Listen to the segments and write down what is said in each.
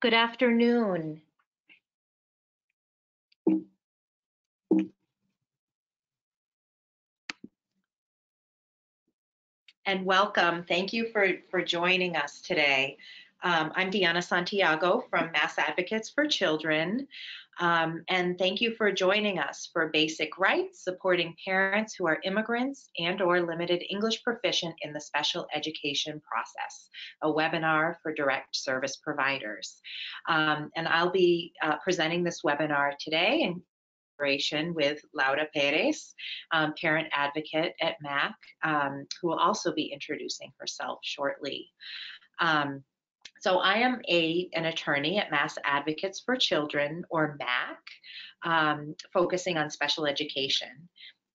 Good afternoon. And welcome. Thank you for, for joining us today. Um, I'm Diana Santiago from Mass Advocates for Children. Um, and thank you for joining us for Basic Rights, supporting parents who are immigrants and or limited English proficient in the special education process, a webinar for direct service providers. Um, and I'll be uh, presenting this webinar today in collaboration with Laura Perez, um, parent advocate at MAC, um, who will also be introducing herself shortly. Um, so I am a, an attorney at Mass Advocates for Children, or MAC, um, focusing on special education.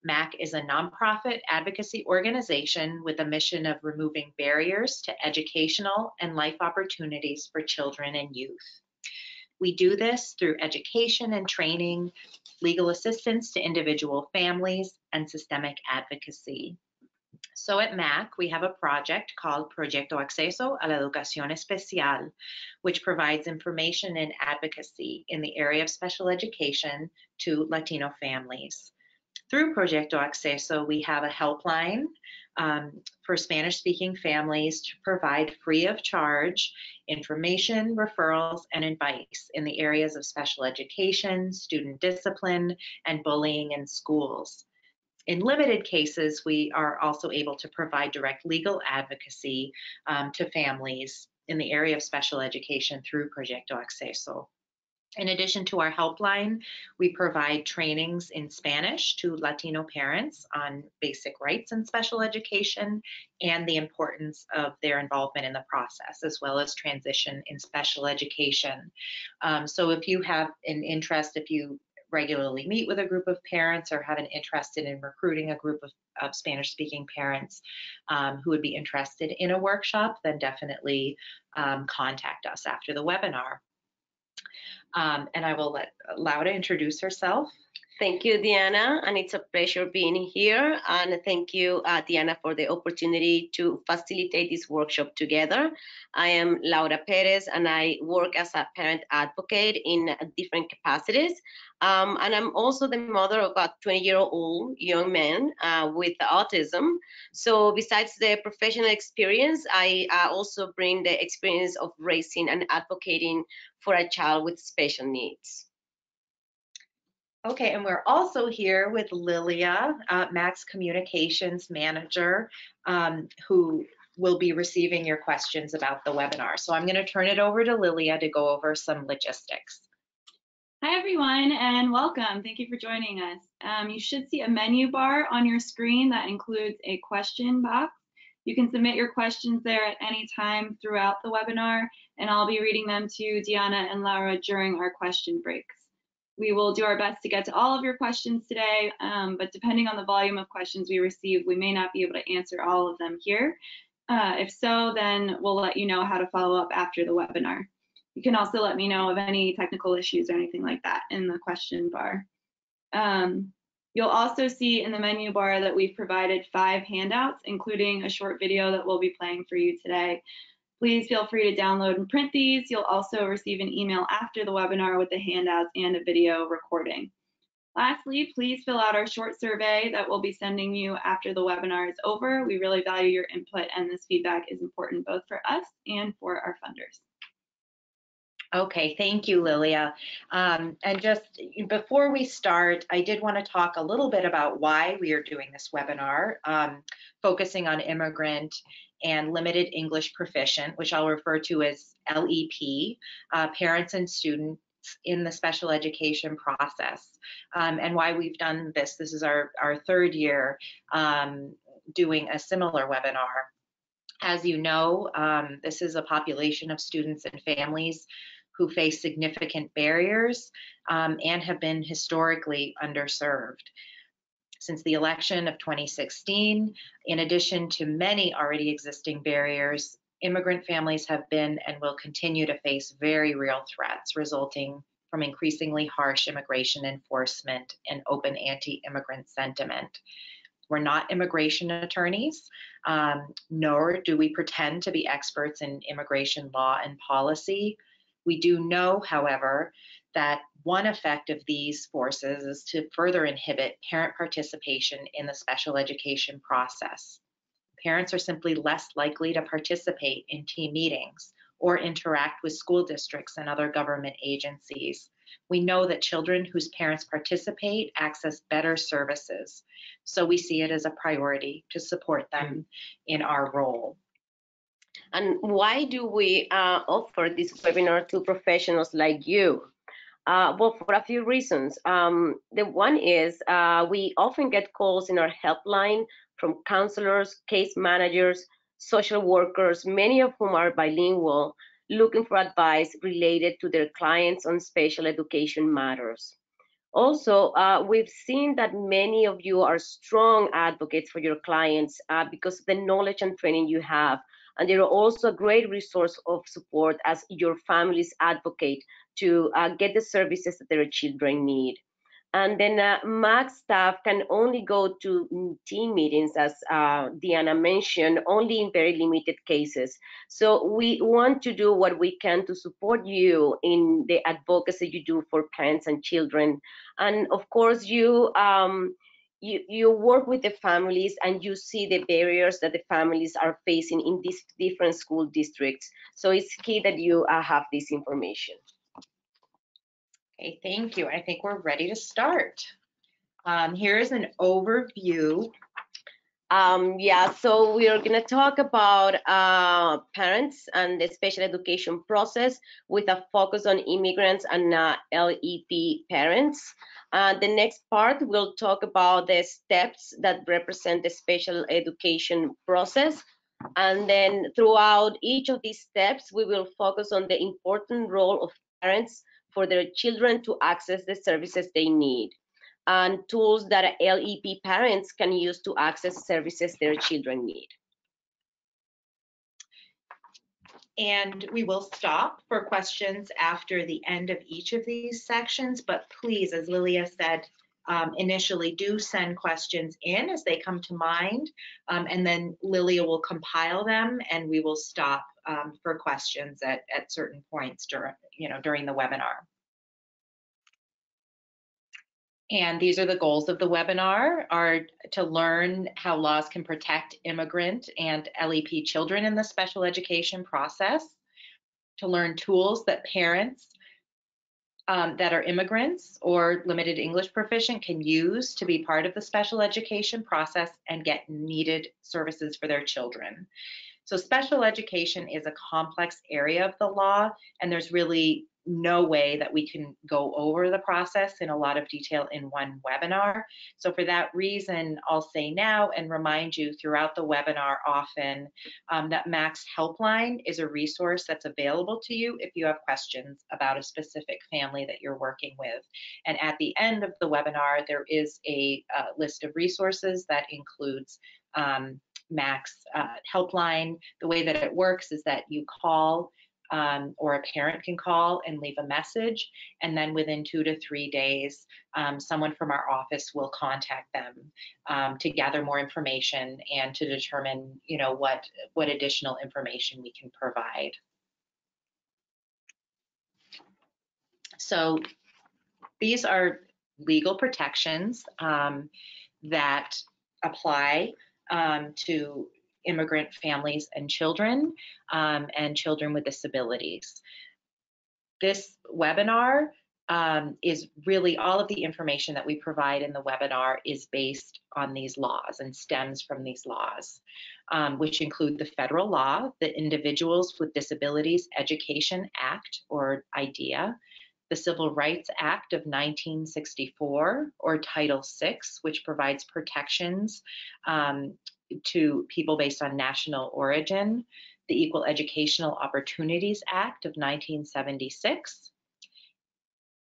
MAC is a nonprofit advocacy organization with a mission of removing barriers to educational and life opportunities for children and youth. We do this through education and training, legal assistance to individual families, and systemic advocacy. So at MAC, we have a project called Proyecto Acceso a la Educación Especial, which provides information and advocacy in the area of special education to Latino families. Through Proyecto Acceso, we have a helpline um, for Spanish speaking families to provide free of charge information, referrals, and advice in the areas of special education, student discipline, and bullying in schools. In limited cases, we are also able to provide direct legal advocacy um, to families in the area of special education through Proyecto Acceso. In addition to our helpline, we provide trainings in Spanish to Latino parents on basic rights in special education and the importance of their involvement in the process, as well as transition in special education. Um, so if you have an interest, if you regularly meet with a group of parents or have an interest in recruiting a group of, of Spanish speaking parents um, who would be interested in a workshop, then definitely um, contact us after the webinar. Um, and I will let Laura introduce herself. Thank you, Diana, and it's a pleasure being here. And thank you, uh, Diana, for the opportunity to facilitate this workshop together. I am Laura Perez, and I work as a parent advocate in different capacities. Um, and I'm also the mother of a 20-year-old young man uh, with autism. So besides the professional experience, I uh, also bring the experience of raising and advocating for a child with special needs. Okay, and we're also here with Lilia, uh, MAC's Communications Manager, um, who will be receiving your questions about the webinar. So I'm going to turn it over to Lilia to go over some logistics. Hi everyone and welcome. Thank you for joining us. Um, you should see a menu bar on your screen that includes a question box. You can submit your questions there at any time throughout the webinar and I'll be reading them to Diana and Laura during our question breaks. We will do our best to get to all of your questions today, um, but depending on the volume of questions we receive, we may not be able to answer all of them here. Uh, if so, then we'll let you know how to follow up after the webinar. You can also let me know of any technical issues or anything like that in the question bar. Um, you'll also see in the menu bar that we've provided five handouts, including a short video that we'll be playing for you today. Please feel free to download and print these. You'll also receive an email after the webinar with the handouts and a video recording. Lastly, please fill out our short survey that we'll be sending you after the webinar is over. We really value your input and this feedback is important both for us and for our funders. Okay, thank you, Lilia. Um, and just before we start, I did want to talk a little bit about why we are doing this webinar, um, focusing on immigrant and limited English proficient, which I'll refer to as LEP, uh, parents and students in the special education process um, and why we've done this. This is our, our third year um, doing a similar webinar. As you know, um, this is a population of students and families who face significant barriers um, and have been historically underserved. Since the election of 2016, in addition to many already existing barriers, immigrant families have been and will continue to face very real threats resulting from increasingly harsh immigration enforcement and open anti-immigrant sentiment. We're not immigration attorneys, um, nor do we pretend to be experts in immigration law and policy. We do know, however, that one effect of these forces is to further inhibit parent participation in the special education process. Parents are simply less likely to participate in team meetings or interact with school districts and other government agencies. We know that children whose parents participate access better services, so we see it as a priority to support them in our role. And why do we uh, offer this webinar to professionals like you? Uh, well, for a few reasons. Um, the one is uh, we often get calls in our helpline from counselors, case managers, social workers, many of whom are bilingual, looking for advice related to their clients on special education matters. Also, uh, we've seen that many of you are strong advocates for your clients uh, because of the knowledge and training you have. And they're also a great resource of support as your families advocate to uh, get the services that their children need. And then uh, MAC's staff can only go to team meetings, as uh, Diana mentioned, only in very limited cases. So we want to do what we can to support you in the advocacy you do for parents and children. And of course, you um, you, you work with the families and you see the barriers that the families are facing in these different school districts. So it's key that you uh, have this information. Okay, thank you. I think we're ready to start. Um, here's an overview. Um, yeah, so we are going to talk about uh, parents and the special education process with a focus on immigrants and uh, LEP parents. Uh, the next part, we'll talk about the steps that represent the special education process. And then throughout each of these steps, we will focus on the important role of parents for their children to access the services they need and tools that LEP parents can use to access services their children need. And we will stop for questions after the end of each of these sections, but please, as Lilia said, um, initially do send questions in as they come to mind, um, and then Lilia will compile them and we will stop um, for questions at, at certain points during, you know, during the webinar. And these are the goals of the webinar are to learn how laws can protect immigrant and LEP children in the special education process, to learn tools that parents um, that are immigrants or limited English proficient can use to be part of the special education process and get needed services for their children. So special education is a complex area of the law and there's really no way that we can go over the process in a lot of detail in one webinar. So for that reason, I'll say now and remind you throughout the webinar often um, that MAC's Helpline is a resource that's available to you if you have questions about a specific family that you're working with. And at the end of the webinar, there is a uh, list of resources that includes um, MAC's uh, Helpline. The way that it works is that you call um, or a parent can call and leave a message. And then within two to three days, um, someone from our office will contact them um, to gather more information and to determine, you know, what, what additional information we can provide. So these are legal protections um, that apply um, to immigrant families and children um, and children with disabilities. This webinar um, is really all of the information that we provide in the webinar is based on these laws and stems from these laws, um, which include the federal law, the Individuals with Disabilities Education Act or IDEA, the Civil Rights Act of 1964 or Title VI, which provides protections um, to people based on national origin, the Equal Educational Opportunities Act of 1976,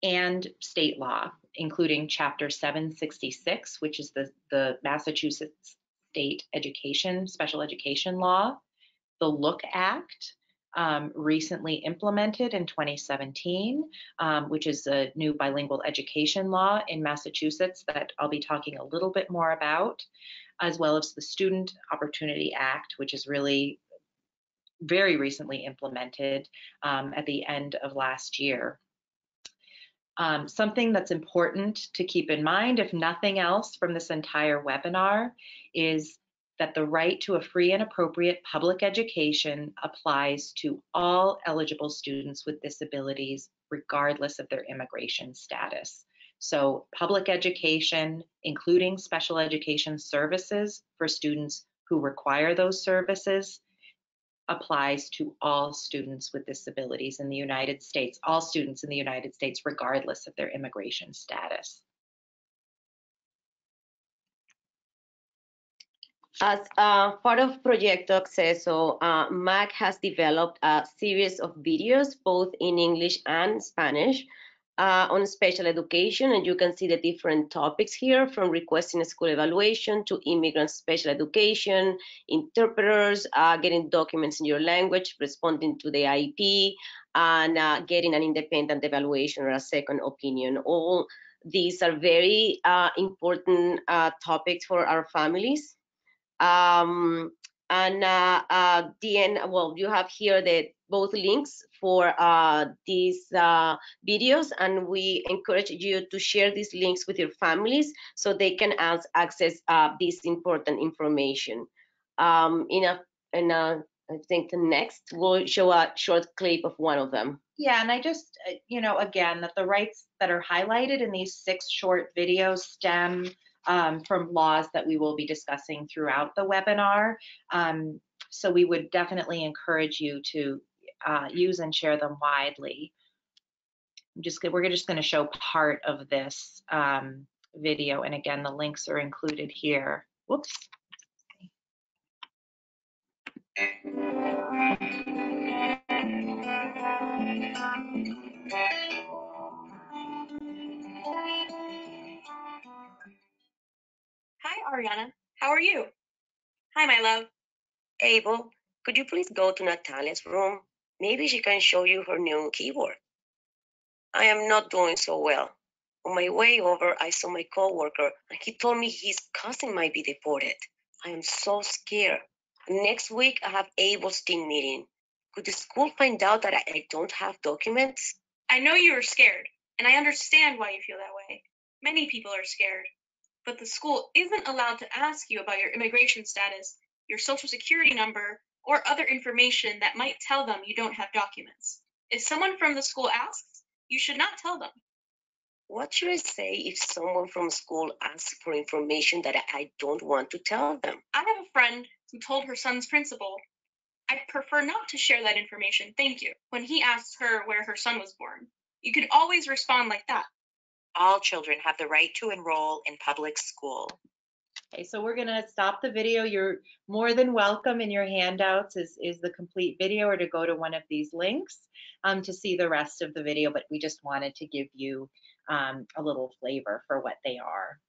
and state law, including Chapter 766, which is the, the Massachusetts State Education, Special Education Law, the Look Act, um, recently implemented in 2017, um, which is a new bilingual education law in Massachusetts that I'll be talking a little bit more about as well as the Student Opportunity Act, which is really very recently implemented um, at the end of last year. Um, something that's important to keep in mind, if nothing else from this entire webinar, is that the right to a free and appropriate public education applies to all eligible students with disabilities, regardless of their immigration status. So public education, including special education services for students who require those services, applies to all students with disabilities in the United States, all students in the United States, regardless of their immigration status. As uh, part of Proyecto Acceso, uh, MAC has developed a series of videos, both in English and Spanish, uh, on special education. And you can see the different topics here from requesting a school evaluation to immigrant special education, interpreters, uh, getting documents in your language, responding to the IEP, and uh, getting an independent evaluation or a second opinion. All these are very uh, important topics for our families. Um, and uh, uh, Diana, well, you have here the both links for uh, these uh, videos, and we encourage you to share these links with your families so they can access uh, this important information. Um, in a, in a, I think the next will show a short clip of one of them. Yeah, and I just, uh, you know, again, that the rights that are highlighted in these six short videos stem um, from laws that we will be discussing throughout the webinar. Um, so we would definitely encourage you to uh, use and share them widely. I'm just we're just going to show part of this um, video, and again, the links are included here. Whoops. Ariana. How are you? Hi, my love. Abel, could you please go to Natalia's room? Maybe she can show you her new keyboard. I am not doing so well. On my way over, I saw my coworker and he told me his cousin might be deported. I am so scared. Next week, I have Abel's team meeting. Could the school find out that I don't have documents? I know you are scared, and I understand why you feel that way. Many people are scared but the school isn't allowed to ask you about your immigration status, your social security number, or other information that might tell them you don't have documents. If someone from the school asks, you should not tell them. What should I say if someone from school asks for information that I don't want to tell them? I have a friend who told her son's principal, I prefer not to share that information, thank you, when he asks her where her son was born. You can always respond like that all children have the right to enroll in public school. Okay, so we're gonna stop the video. You're more than welcome in your handouts is, is the complete video or to go to one of these links um, to see the rest of the video, but we just wanted to give you um, a little flavor for what they are.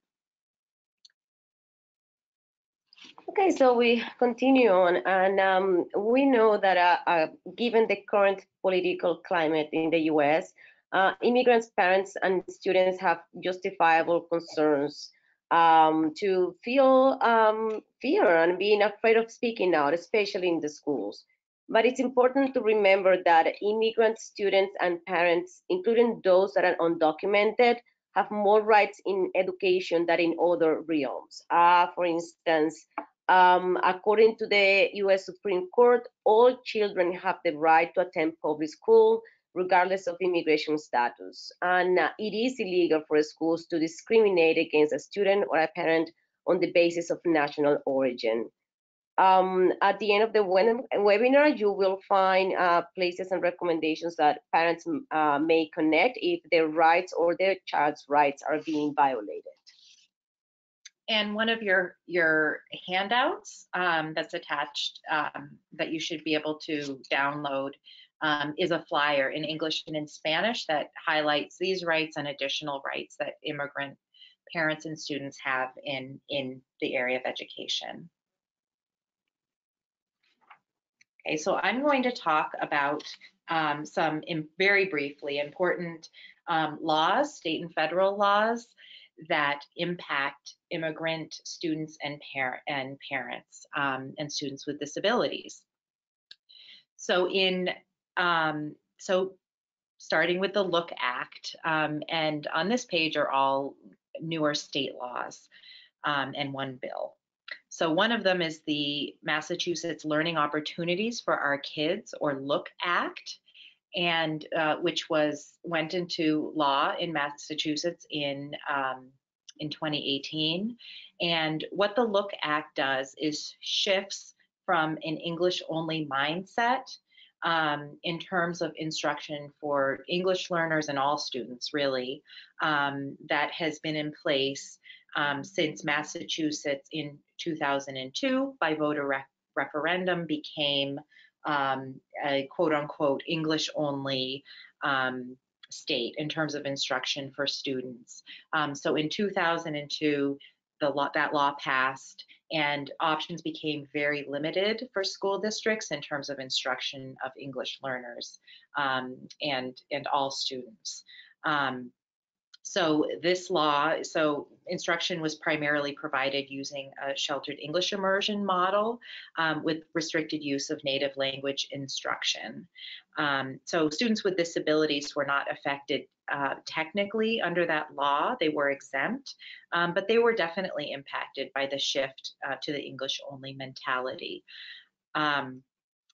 Okay, so we continue on, and um, we know that uh, uh, given the current political climate in the U.S., uh, immigrants, parents, and students have justifiable concerns um, to feel um, fear and being afraid of speaking out, especially in the schools. But it's important to remember that immigrant students and parents, including those that are undocumented, have more rights in education than in other realms. Uh, for instance, um, according to the US Supreme Court, all children have the right to attend public school regardless of immigration status. And uh, it is illegal for schools to discriminate against a student or a parent on the basis of national origin. Um, at the end of the webinar, you will find uh, places and recommendations that parents uh, may connect if their rights or their child's rights are being violated. And one of your your handouts um, that's attached um, that you should be able to download um, is a flyer in English and in Spanish that highlights these rights and additional rights that immigrant parents and students have in, in the area of education. Okay, so I'm going to talk about um, some very briefly important um, laws, state and federal laws that impact immigrant students and, par and parents um, and students with disabilities. So in um, so starting with the Look Act, um, and on this page are all newer state laws um, and one bill. So one of them is the Massachusetts Learning Opportunities for Our Kids, or Look Act, and uh, which was went into law in Massachusetts in um, in 2018. And what the Look Act does is shifts from an English only mindset um, in terms of instruction for English learners and all students, really, um, that has been in place um, since Massachusetts in 2002 by voter re referendum became um, a quote unquote English only um, state in terms of instruction for students. So in 2002, the law, that law passed and options became very limited for school districts in terms of instruction of English learners um, and, and all students. Um, so this law, so instruction was primarily provided using a sheltered English immersion model um, with restricted use of native language instruction. Um, so students with disabilities were not affected uh, technically under that law, they were exempt, um, but they were definitely impacted by the shift uh, to the English only mentality. Um,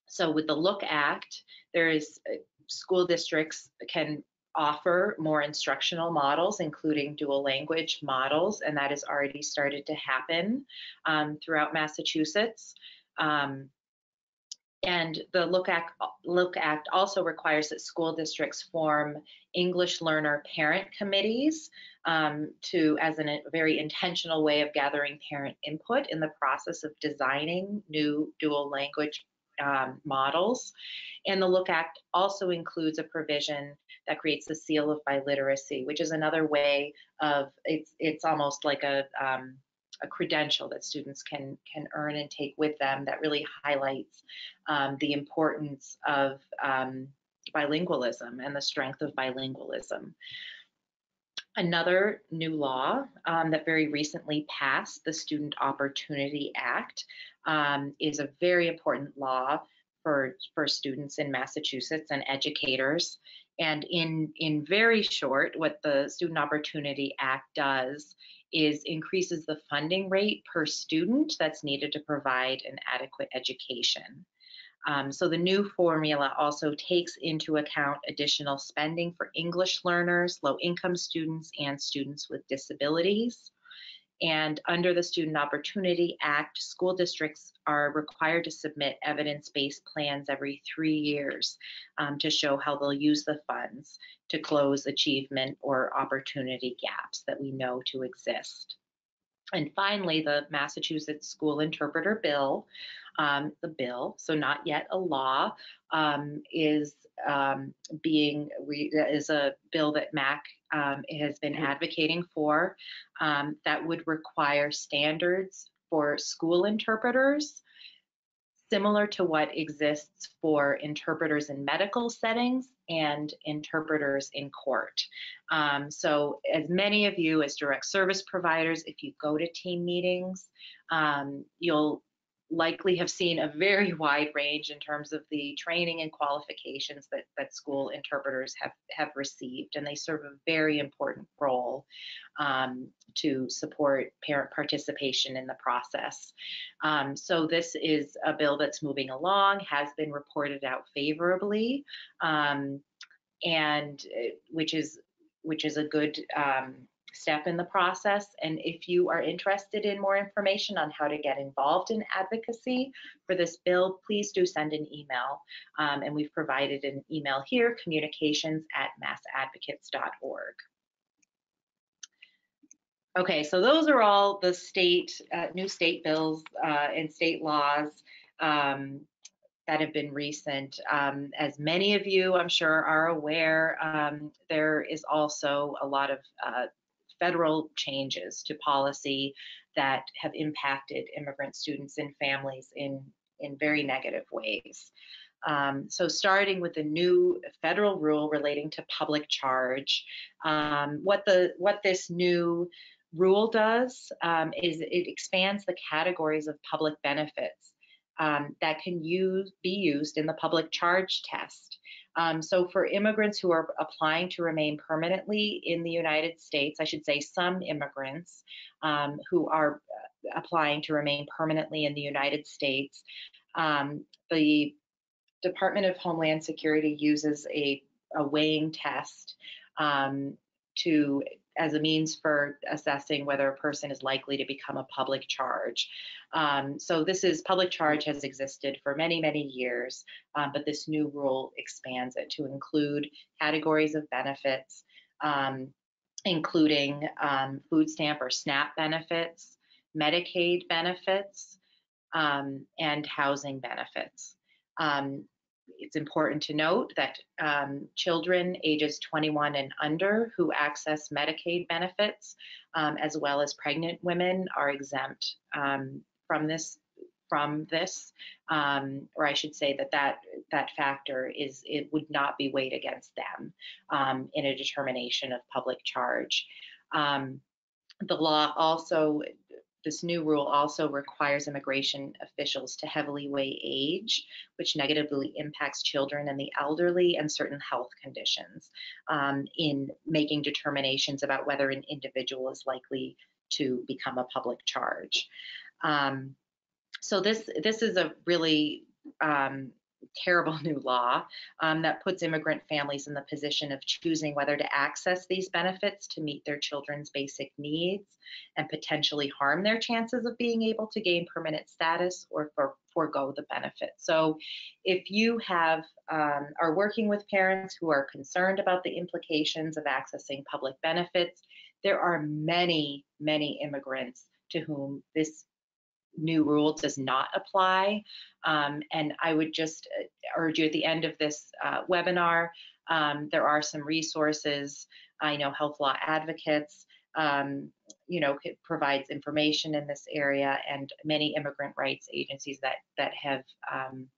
so with the Look Act, there is uh, school districts can offer more instructional models, including dual language models, and that has already started to happen um, throughout Massachusetts. Um, and the Look Act, Look Act also requires that school districts form English learner parent committees um, to, as an, a very intentional way of gathering parent input in the process of designing new dual language um, models. And the Look Act also includes a provision that creates the seal of biliteracy, which is another way of it's it's almost like a um, a credential that students can can earn and take with them that really highlights um, the importance of um, bilingualism and the strength of bilingualism. Another new law um, that very recently passed, the Student Opportunity Act, um, is a very important law for, for students in Massachusetts and educators. And in, in very short, what the Student Opportunity Act does is increases the funding rate per student that's needed to provide an adequate education. Um, so the new formula also takes into account additional spending for English learners, low income students, and students with disabilities. And under the Student Opportunity Act, school districts are required to submit evidence-based plans every three years um, to show how they'll use the funds to close achievement or opportunity gaps that we know to exist. And finally, the Massachusetts School Interpreter Bill, um, the bill, so not yet a law, um, is um, being is a bill that MAC um, has been advocating for um, that would require standards for school interpreters similar to what exists for interpreters in medical settings and interpreters in court. Um, so as many of you as direct service providers, if you go to team meetings, um, you'll likely have seen a very wide range in terms of the training and qualifications that, that school interpreters have, have received, and they serve a very important role um, to support parent participation in the process. Um, so this is a bill that's moving along, has been reported out favorably, um, and uh, which is which is a good um, step in the process. And if you are interested in more information on how to get involved in advocacy for this bill, please do send an email. Um, and we've provided an email here, communications at massadvocates.org. Okay, so those are all the state, uh, new state bills uh, and state laws um, that have been recent. Um, as many of you, I'm sure, are aware, um, there is also a lot of uh, federal changes to policy that have impacted immigrant students and families in, in very negative ways. Um, so starting with the new federal rule relating to public charge, um, what the what this new rule does um, is it expands the categories of public benefits um, that can use, be used in the public charge test. Um, so for immigrants who are applying to remain permanently in the United States, I should say some immigrants um, who are uh, applying to remain permanently in the United States, um, the Department of Homeland Security uses a, a weighing test um, to as a means for assessing whether a person is likely to become a public charge. Um, so this is public charge has existed for many, many years, um, but this new rule expands it to include categories of benefits, um, including um, food stamp or SNAP benefits, Medicaid benefits, um, and housing benefits. Um, it's important to note that um, children ages 21 and under who access Medicaid benefits, um, as well as pregnant women, are exempt um, from this. From this, um, or I should say that that that factor is it would not be weighed against them um, in a determination of public charge. Um, the law also this new rule also requires immigration officials to heavily weigh age, which negatively impacts children and the elderly and certain health conditions um, in making determinations about whether an individual is likely to become a public charge. Um, so this this is a really um, terrible new law um, that puts immigrant families in the position of choosing whether to access these benefits to meet their children's basic needs and potentially harm their chances of being able to gain permanent status or for, forego the benefit. So if you have um, are working with parents who are concerned about the implications of accessing public benefits, there are many, many immigrants to whom this new rule does not apply. Um, and I would just uh, urge you at the end of this uh, webinar, um, there are some resources. I know Health Law Advocates, um, you know, provides information in this area, and many immigrant rights agencies that that have um,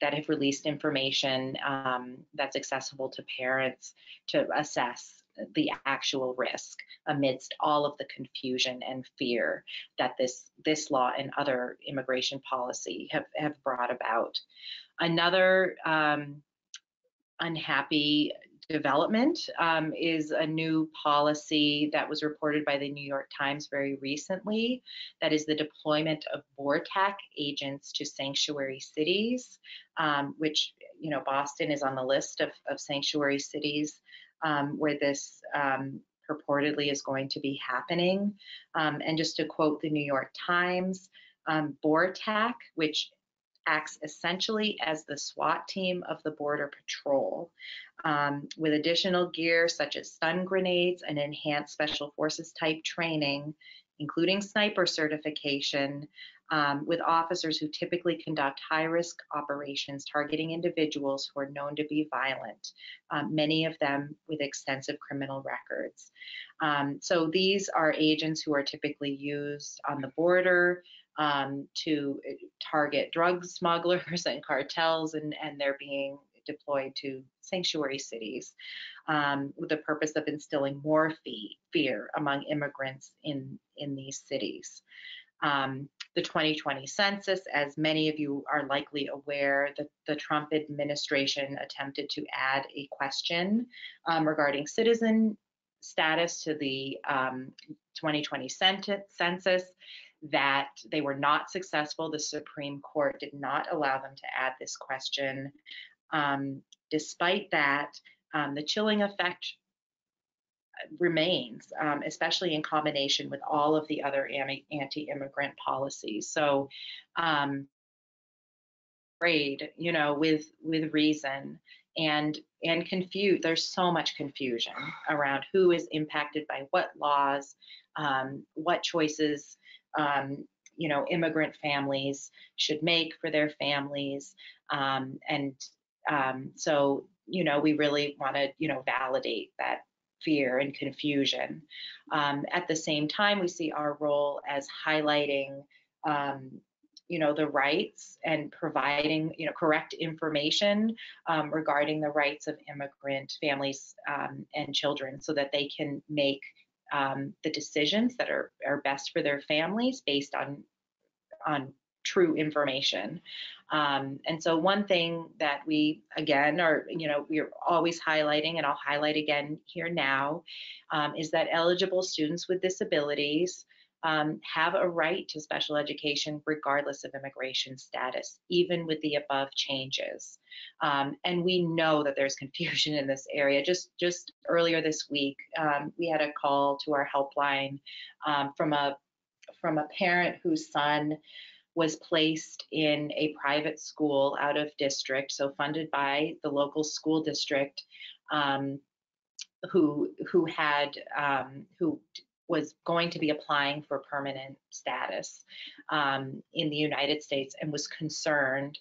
that have released information um, that's accessible to parents to assess the actual risk amidst all of the confusion and fear that this this law and other immigration policy have, have brought about. Another um, unhappy development um, is a new policy that was reported by the New York Times very recently. That is the deployment of BORTAC agents to sanctuary cities, um, which, you know, Boston is on the list of, of sanctuary cities um, where this um, purportedly is going to be happening. Um, and just to quote the New York Times, um, BORTAC, which acts essentially as the SWAT team of the Border Patrol, um, with additional gear such as stun grenades and enhanced special forces type training, including sniper certification, um, with officers who typically conduct high risk operations targeting individuals who are known to be violent, um, many of them with extensive criminal records. Um, so these are agents who are typically used on the border um, to uh, target drug smugglers and cartels, and, and they're being deployed to sanctuary cities um, with the purpose of instilling more fee, fear among immigrants in, in these cities. Um, the 2020 census. As many of you are likely aware, the, the Trump administration attempted to add a question um, regarding citizen status to the um, 2020 census that they were not successful. The Supreme Court did not allow them to add this question. Um, despite that, um, the chilling effect remains, um, especially in combination with all of the other anti-immigrant policies. So, um, afraid, you know, with with reason and and confused. There's so much confusion around who is impacted by what laws, um, what choices, um, you know, immigrant families should make for their families, um, and um, so you know, we really want to, you know, validate that fear and confusion. Um, at the same time, we see our role as highlighting, um, you know, the rights and providing, you know, correct information um, regarding the rights of immigrant families um, and children so that they can make um, the decisions that are, are best for their families based on, on true information. Um, and so one thing that we, again, are, you know, we're always highlighting, and I'll highlight again here now, um, is that eligible students with disabilities um, have a right to special education regardless of immigration status, even with the above changes. Um, and we know that there's confusion in this area. Just just earlier this week, um, we had a call to our helpline um, from a from a parent whose son was placed in a private school out of district, so funded by the local school district, um, who who had um, who was going to be applying for permanent status um, in the United States and was concerned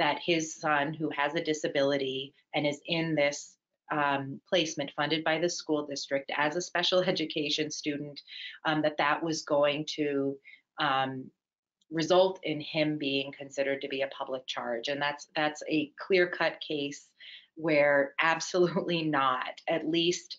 that his son, who has a disability and is in this um, placement funded by the school district as a special education student, um, that that was going to um, result in him being considered to be a public charge. And that's that's a clear-cut case where absolutely not, at least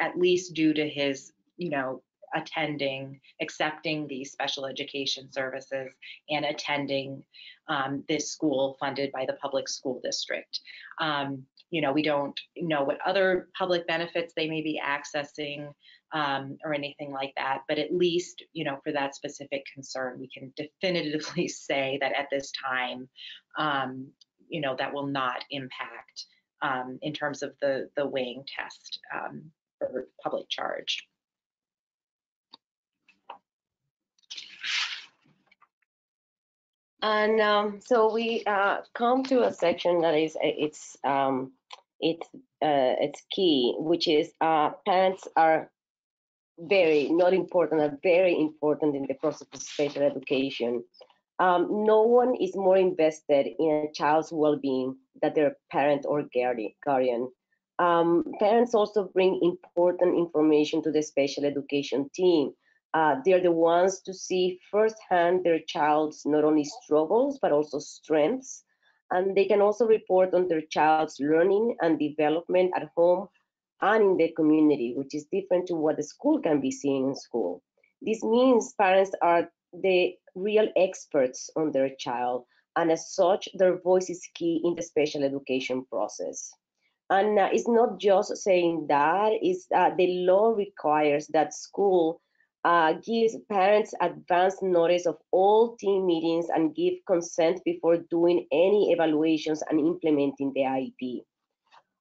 at least due to his, you know, attending, accepting these special education services and attending um, this school funded by the public school district. Um, you know, we don't know what other public benefits they may be accessing um, or anything like that, but at least, you know, for that specific concern, we can definitively say that at this time, um, you know, that will not impact um, in terms of the, the weighing test um, for public charge. And um, so we uh, come to a section that is it's um, it's uh, it's key, which is uh, parents are very not important, are very important in the process of special education. Um, no one is more invested in a child's well-being than their parent or guardian. Um, parents also bring important information to the special education team uh, they're the ones to see firsthand their child's not only struggles but also strengths and they can also report on their child's learning and development at home and in the community which is different to what the school can be seeing in school this means parents are the real experts on their child and as such their voice is key in the special education process and uh, it's not just saying that uh, the law requires that school uh, gives parents advance notice of all team meetings and give consent before doing any evaluations and implementing the IEP.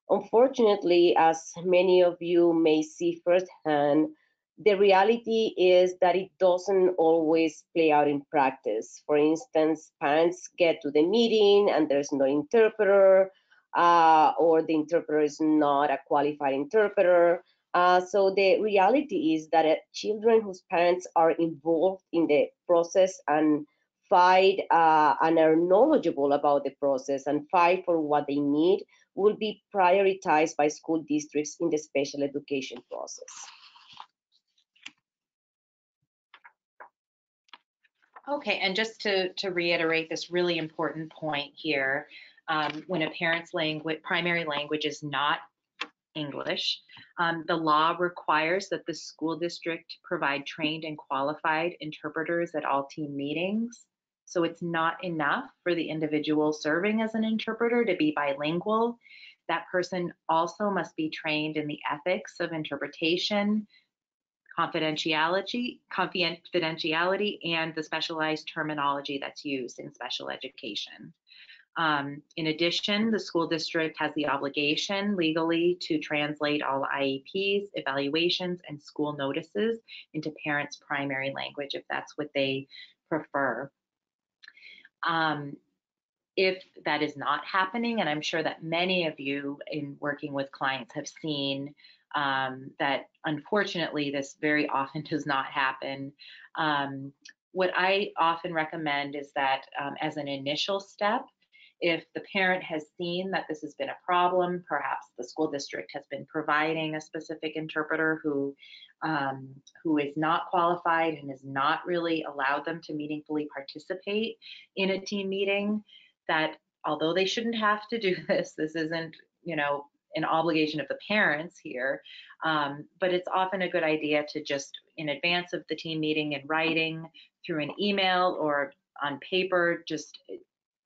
Unfortunately, as many of you may see firsthand, the reality is that it doesn't always play out in practice. For instance, parents get to the meeting and there's no interpreter, uh, or the interpreter is not a qualified interpreter, uh, so the reality is that uh, children whose parents are involved in the process and fight uh, and are knowledgeable about the process and fight for what they need will be prioritized by school districts in the special education process. Okay, and just to, to reiterate this really important point here, um, when a parent's language, primary language is not English. Um, the law requires that the school district provide trained and qualified interpreters at all team meetings. So it's not enough for the individual serving as an interpreter to be bilingual. That person also must be trained in the ethics of interpretation, confidentiality, confidentiality, and the specialized terminology that's used in special education. Um, in addition, the school district has the obligation legally to translate all IEPs, evaluations, and school notices into parents' primary language if that's what they prefer. Um, if that is not happening, and I'm sure that many of you in working with clients have seen um, that unfortunately this very often does not happen. Um, what I often recommend is that um, as an initial step, if the parent has seen that this has been a problem, perhaps the school district has been providing a specific interpreter who um, who is not qualified and has not really allowed them to meaningfully participate in a team meeting, that although they shouldn't have to do this, this isn't, you know, an obligation of the parents here, um, but it's often a good idea to just in advance of the team meeting in writing through an email or on paper, just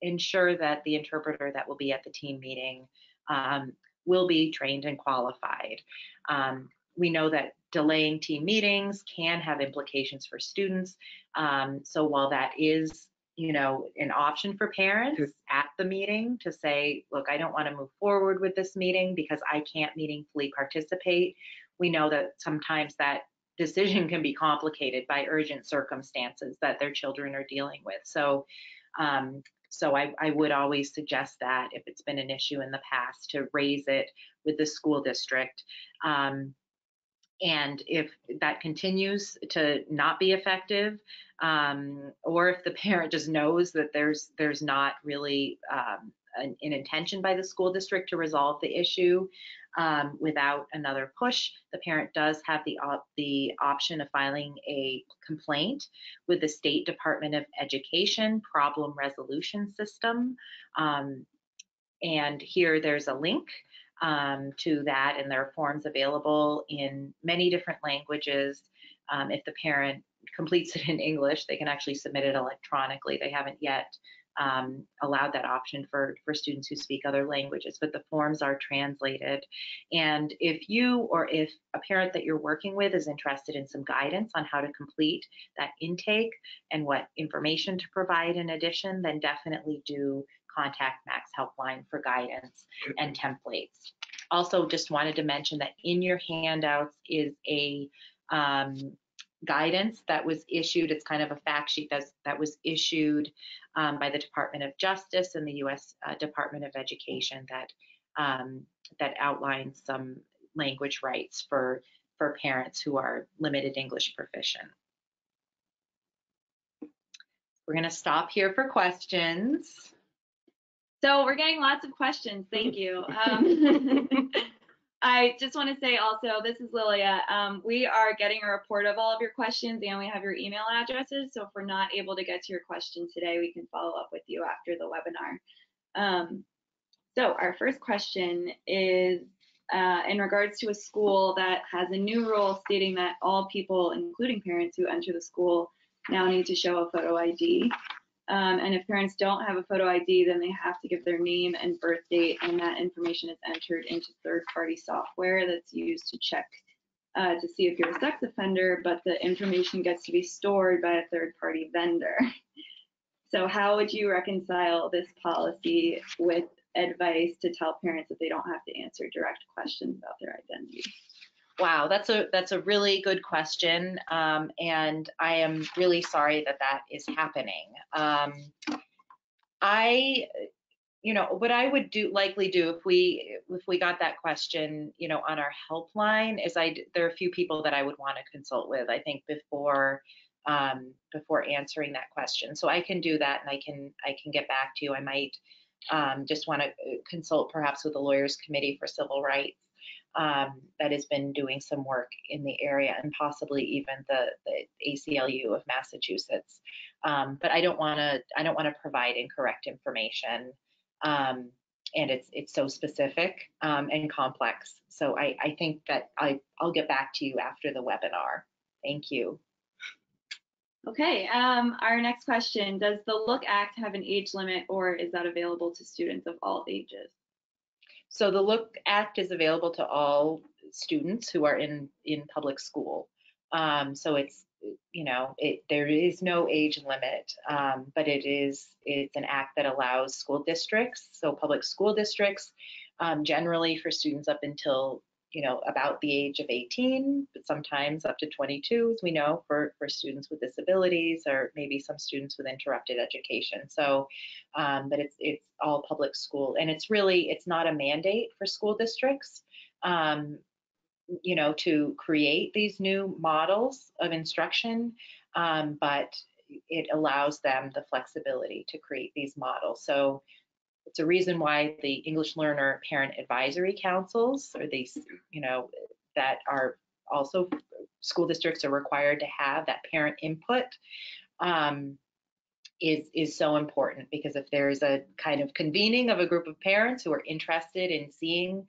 ensure that the interpreter that will be at the team meeting um, will be trained and qualified. Um, we know that delaying team meetings can have implications for students. Um, so while that is, you know, an option for parents at the meeting to say, look, I don't want to move forward with this meeting because I can't meaningfully participate, we know that sometimes that decision can be complicated by urgent circumstances that their children are dealing with. So, um, so I, I would always suggest that if it's been an issue in the past to raise it with the school district. Um, and if that continues to not be effective, um, or if the parent just knows that there's there's not really um, an, an, intention by the school district to resolve the issue um, without another push, the parent does have the op the option of filing a complaint with the State Department of Education Problem Resolution System. Um, and here there's a link um, to that, and there are forms available in many different languages. Um, if the parent completes it in English, they can actually submit it electronically. They haven't yet um, allowed that option for, for students who speak other languages, but the forms are translated. And if you or if a parent that you're working with is interested in some guidance on how to complete that intake and what information to provide in addition, then definitely do contact MAC's Helpline for guidance and templates. Also, just wanted to mention that in your handouts is a um, guidance that was issued. It's kind of a fact sheet that's, that was issued um, by the Department of Justice and the U.S. Uh, Department of Education that um, that outlines some language rights for for parents who are limited English proficient. We're going to stop here for questions. So we're getting lots of questions. Thank you. Um, I just want to say also, this is Lilia. Um, we are getting a report of all of your questions and we have your email addresses. So if we're not able to get to your question today, we can follow up with you after the webinar. Um, so our first question is uh, in regards to a school that has a new rule stating that all people, including parents who enter the school, now need to show a photo ID. Um, and if parents don't have a photo ID, then they have to give their name and birth date, and that information is entered into third-party software that's used to check uh, to see if you're a sex offender, but the information gets to be stored by a third-party vendor. So how would you reconcile this policy with advice to tell parents that they don't have to answer direct questions about their identity? Wow, that's a that's a really good question, um, and I am really sorry that that is happening. Um, I, you know, what I would do likely do if we if we got that question, you know, on our helpline is I there are a few people that I would want to consult with. I think before um, before answering that question, so I can do that and I can I can get back to you. I might um, just want to consult perhaps with the Lawyers Committee for Civil Rights um, that has been doing some work in the area and possibly even the, the ACLU of Massachusetts. Um, but I don't want to I don't want to provide incorrect information. Um, and it's it's so specific um, and complex. So I, I think that I, I'll get back to you after the webinar. Thank you. Okay, um, our next question, does the LOOK Act have an age limit or is that available to students of all ages? So the Look Act is available to all students who are in in public school. Um, so it's you know it, there is no age limit, um, but it is it's an act that allows school districts, so public school districts, um, generally for students up until you know, about the age of 18, but sometimes up to 22, as we know, for, for students with disabilities or maybe some students with interrupted education. So, um, but it's, it's all public school and it's really, it's not a mandate for school districts, um, you know, to create these new models of instruction, um, but it allows them the flexibility to create these models. So it's a reason why the English Learner Parent Advisory Councils, or these, you know, that are also school districts are required to have that parent input um, is is so important because if there's a kind of convening of a group of parents who are interested in seeing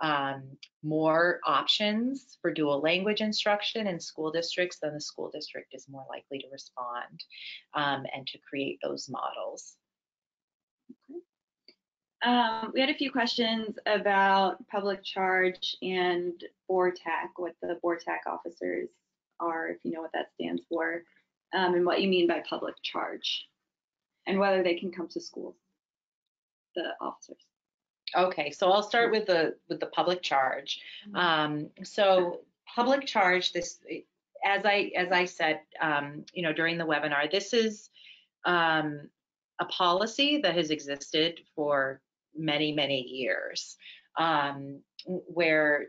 um, more options for dual language instruction in school districts, then the school district is more likely to respond um, and to create those models. Um, we had a few questions about public charge and BORTAC, what the BORTAC officers are, if you know what that stands for, um, and what you mean by public charge, and whether they can come to schools, the officers. Okay, so I'll start with the with the public charge. Um, so public charge, this as I as I said, um, you know, during the webinar, this is um, a policy that has existed for many many years, um, where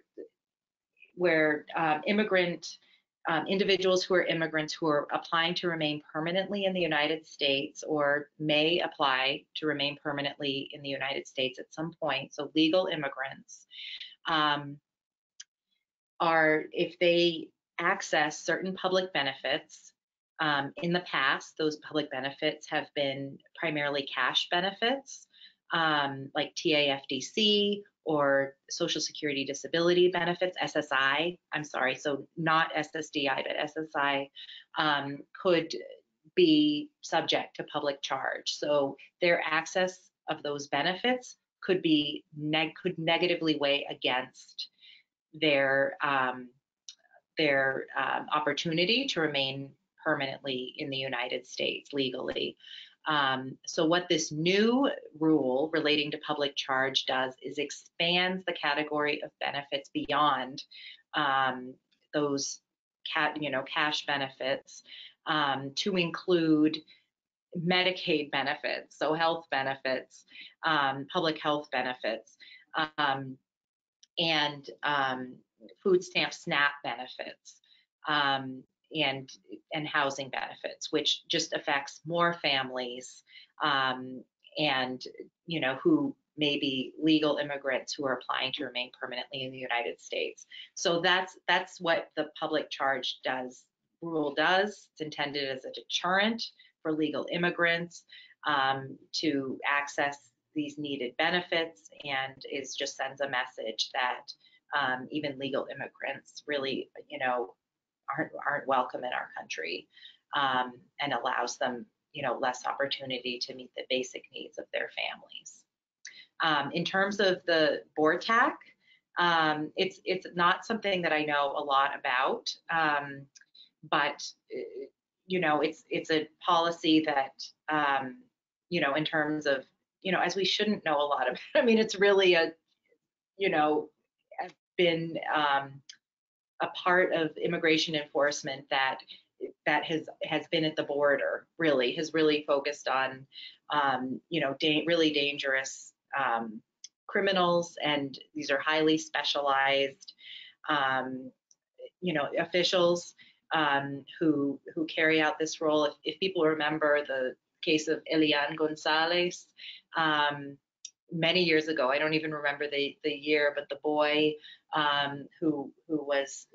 where um, immigrant um, individuals who are immigrants who are applying to remain permanently in the United States or may apply to remain permanently in the United States at some point, so legal immigrants, um, are if they access certain public benefits. Um, in the past, those public benefits have been primarily cash benefits, um, like TAFDC or Social Security Disability Benefits, SSI, I'm sorry, so not SSDI, but SSI um, could be subject to public charge. So their access of those benefits could be neg- could negatively weigh against their um, their um, opportunity to remain permanently in the United States legally. Um, so what this new rule relating to public charge does is expands the category of benefits beyond um, those cat, you know, cash benefits um, to include Medicaid benefits, so health benefits, um, public health benefits, um, and um, food stamp SNAP benefits and and housing benefits, which just affects more families um, and you know who may be legal immigrants who are applying to remain permanently in the United States. So that's that's what the public charge does rule does. It's intended as a deterrent for legal immigrants um, to access these needed benefits and is just sends a message that um, even legal immigrants really, you know, aren't aren't welcome in our country um, and allows them you know less opportunity to meet the basic needs of their families um, in terms of the BORTAC, um, it's it's not something that I know a lot about, um, but you know it's it's a policy that um, you know in terms of you know as we shouldn't know a lot about. I mean, it's really a you know been um, a part of immigration enforcement that that has has been at the border really has really focused on um, you know da- really dangerous um, criminals and these are highly specialized um, you know officials um, who who carry out this role if, if people remember the case of Elian Gonzalez um, many years ago. I don't even remember the, the year, but the boy um, who who was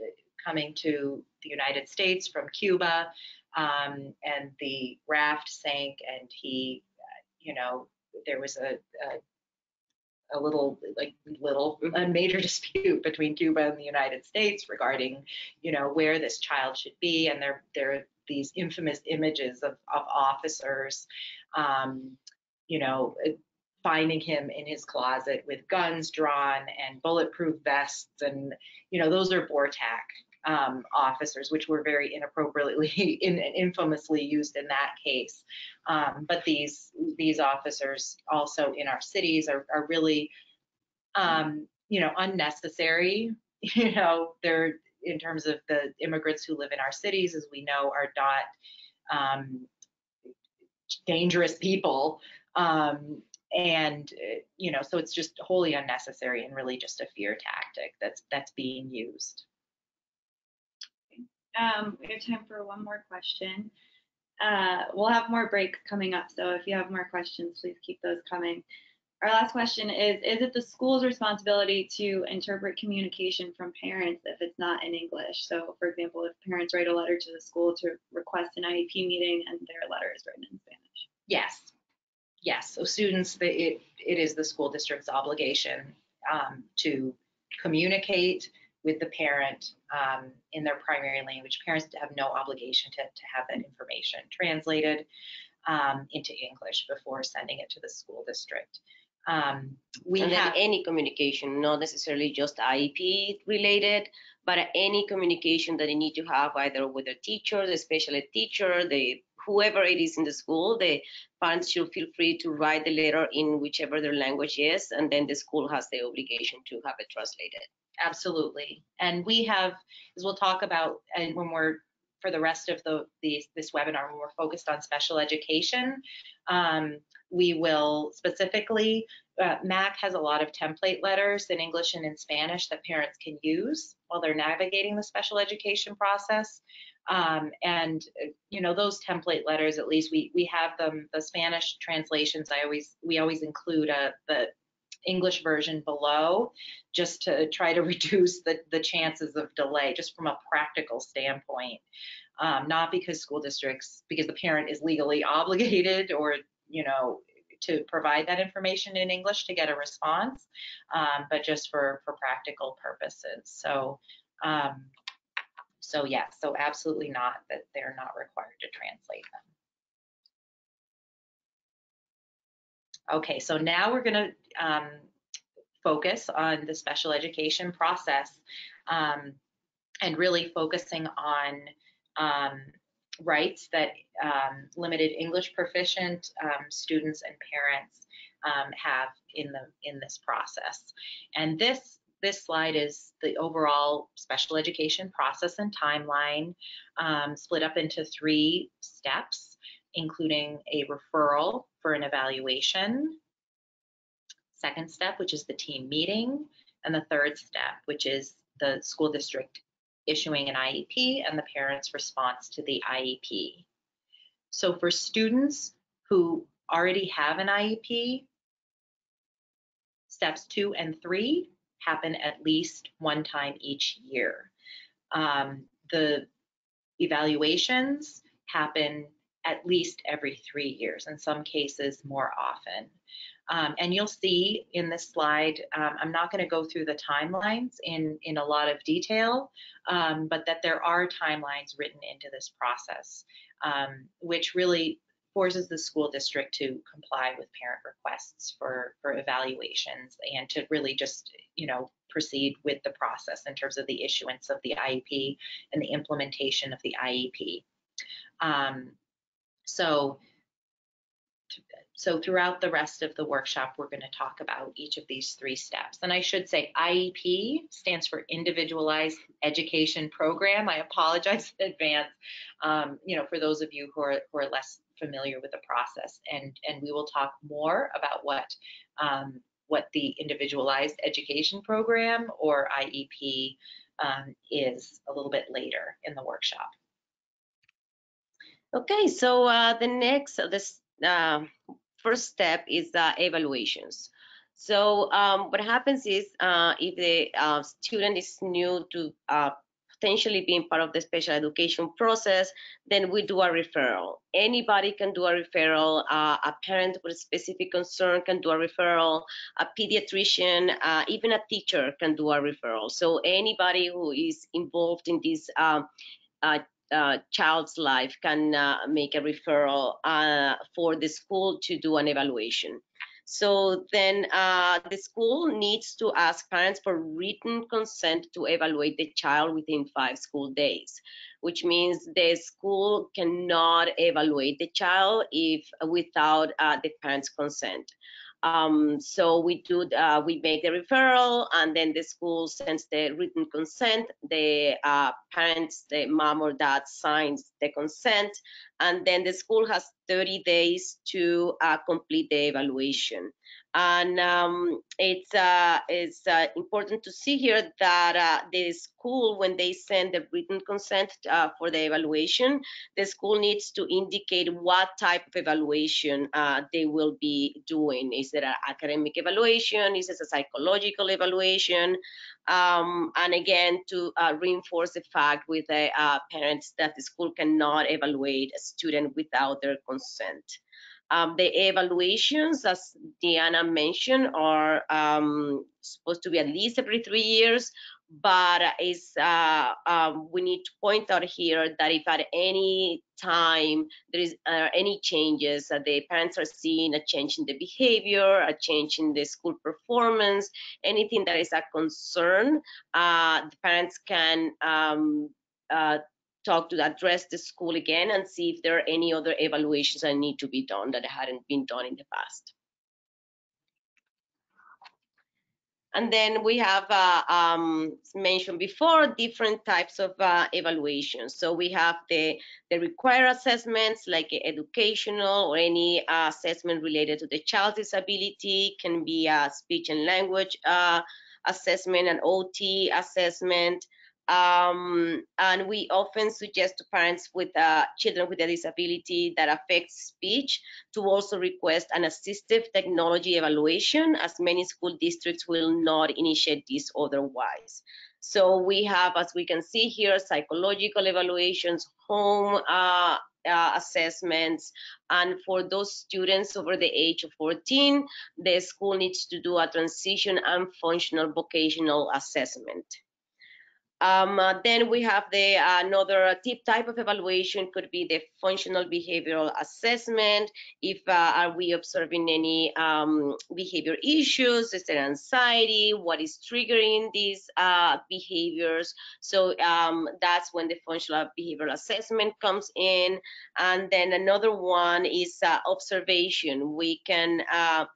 coming to the United States from Cuba, um, and the raft sank, and he, you know, there was a, a a little like little a major dispute between Cuba and the United States regarding you know where this child should be and there there are these infamous images of, of officers um, you know finding him in his closet with guns drawn and bulletproof vests and you know those are BORTAC um, officers, which were very inappropriately in, infamously used in that case. Um, but these these officers also in our cities are, are really um, you know unnecessary. You know they're in terms of the immigrants who live in our cities, as we know, are not um, dangerous people. Um, and uh, you know so it's just wholly unnecessary and really just a fear tactic that's that's being used. Um, we have time for one more question. Uh, we'll have more breaks coming up so if you have more questions please keep those coming. Our last question is is it the school's responsibility to interpret communication from parents if it's not in english? So for example if parents write a letter to the school to request an iep meeting and their letter is written in spanish. Yes yes, so students, it, it is the school district's obligation um, to communicate with the parent um, in their primary language. Parents have no obligation to, to have that information translated um, into English before sending it to the school district. Um, we and have any communication, not necessarily just IEP related, but any communication that they need to have either with the teacher, the special ed teacher, the whoever it is in the school, the parents should feel free to write the letter in whichever their language is, and then the school has the obligation to have it translated. Absolutely. And we have, as we'll talk about, and when we're for the rest of the, the this webinar, when we're focused on special education, um, we will specifically, uh, MAC has a lot of template letters in English and in Spanish that parents can use while they're navigating the special education process. Um, and uh, you know those template letters, at least we we have them. The Spanish translations, I always we always include a the English version below, just to try to reduce the the chances of delay, just from a practical standpoint. Um, not because school districts, because the parent is legally obligated or you know to provide that information in English to get a response, um, but just for for practical purposes. So. Um, so yeah, so absolutely not that they're not required to translate them. Okay, so now we're going to um, focus on the special education process um, and really focusing on um, rights that um, limited English proficient um, students and parents um, have in the in this process. And this this slide is the overall special education process and timeline split up into three steps, including a referral for an evaluation, second step, which is the team meeting, and the third step, which is the school district issuing an IEP and the parent's response to the IEP. So for students who already have an IEP, steps two and three happen at least one time each year. Um, the evaluations happen at least every three years, in some cases more often. Um, and you'll see in this slide, um, I'm not going to go through the timelines in, in a lot of detail, um, but that there are timelines written into this process, um, which really forces the school district to comply with parent requests for, for evaluations and to really just, you know, proceed with the process in terms of the issuance of the IEP and the implementation of the IEP. Um, so, so throughout the rest of the workshop, we're going to talk about each of these three steps. And I should say IEP stands for Individualized Education Program. I apologize in advance, um, you know, for those of you who are, who are less familiar with the process. And, and we will talk more about what, um, what the Individualized Education Program or IEP um, is a little bit later in the workshop. Okay, so uh, the next, this uh, first step is uh, evaluations. So um, what happens is uh, if the uh, student is new to uh, potentially being part of the special education process, then we do a referral. Anybody can do a referral. Uh, a parent with a specific concern can do a referral. A pediatrician, uh, even a teacher can do a referral. So anybody who is involved in this um, uh, uh, child's life can uh, make a referral uh, for the school to do an evaluation. So then uh, the school needs to ask parents for written consent to evaluate the child within five school days, which means the school cannot evaluate the child if without uh, the parents' consent. Um, so we do, uh, we make the referral and then the school sends the written consent. The uh, parents, the mom or dad signs the consent and then the school has 30 days to uh, complete the evaluation. And um, it's, uh, it's uh, important to see here that uh, the school, when they send the written consent uh, for the evaluation, the school needs to indicate what type of evaluation uh, they will be doing. Is it an academic evaluation? Is it a psychological evaluation? Um, and again, to uh, reinforce the fact with the parents that the school cannot evaluate a student without their consent. Um, the evaluations, as Diana mentioned, are um, supposed to be at least every three years, but is uh, um, we need to point out here that if at any time there is uh, any changes that the parents are seeing a change in the behavior a change in the school performance anything that is a concern uh, the parents can um, uh, talk to address the school again and see if there are any other evaluations that need to be done that hadn't been done in the past And then we have, uh, um, mentioned before, different types of uh, evaluations. So we have the, the required assessments like educational or any uh, assessment related to the child's disability, can be a speech and language uh, assessment, an OT assessment, um, and we often suggest to parents with uh, children with a disability that affects speech to also request an assistive technology evaluation, as many school districts will not initiate this otherwise. So we have, as we can see here, psychological evaluations, home uh, uh, assessments, and for those students over the age of 14, the school needs to do a transition and functional vocational assessment. Um, uh, then we have the uh, another tip type of evaluation could be the functional behavioral assessment. If uh, are we observing any um, behavior issues? Is there anxiety? What is triggering these uh, behaviors? So um, that's when the functional behavioral assessment comes in. And then another one is uh, observation. We can uh,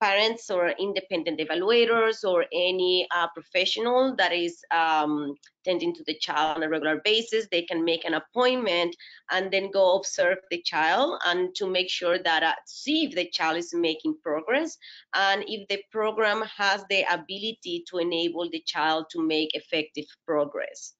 parents or independent evaluators or any uh, professional that is um, tending to the child on a regular basis, they can make an appointment and then go observe the child and to make sure that uh, see if the child is making progress and if the program has the ability to enable the child to make effective progress.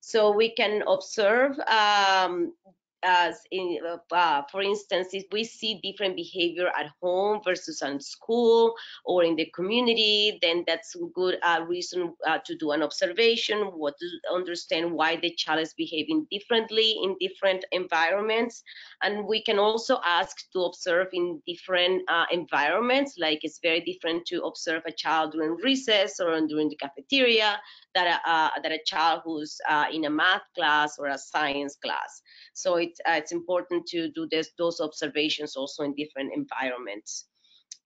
So we can observe um, as in, uh, for instance, if we see different behavior at home versus in school or in the community, then that's a good uh, reason uh, to do an observation, what to understand why the child is behaving differently in different environments. And we can also ask to observe in different uh, environments, like it's very different to observe a child during recess or during the cafeteria that a, uh, that a child who's uh, in a math class or a science class. So it's, uh, it's important to do this, those observations also in different environments.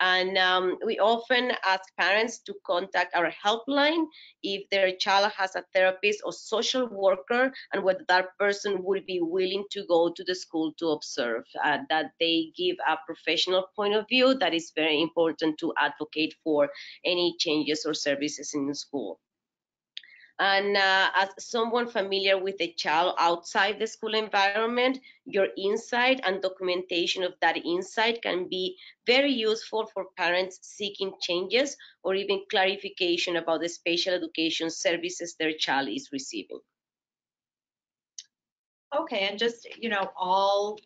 And um, we often ask parents to contact our helpline if their child has a therapist or social worker and whether that person would be willing to go to the school to observe, uh, that they give a professional point of view that is very important to advocate for any changes or services in the school. And uh, as someone familiar with a child outside the school environment, your insight and documentation of that insight can be very useful for parents seeking changes or even clarification about the special education services their child is receiving. Okay, and just, you know, all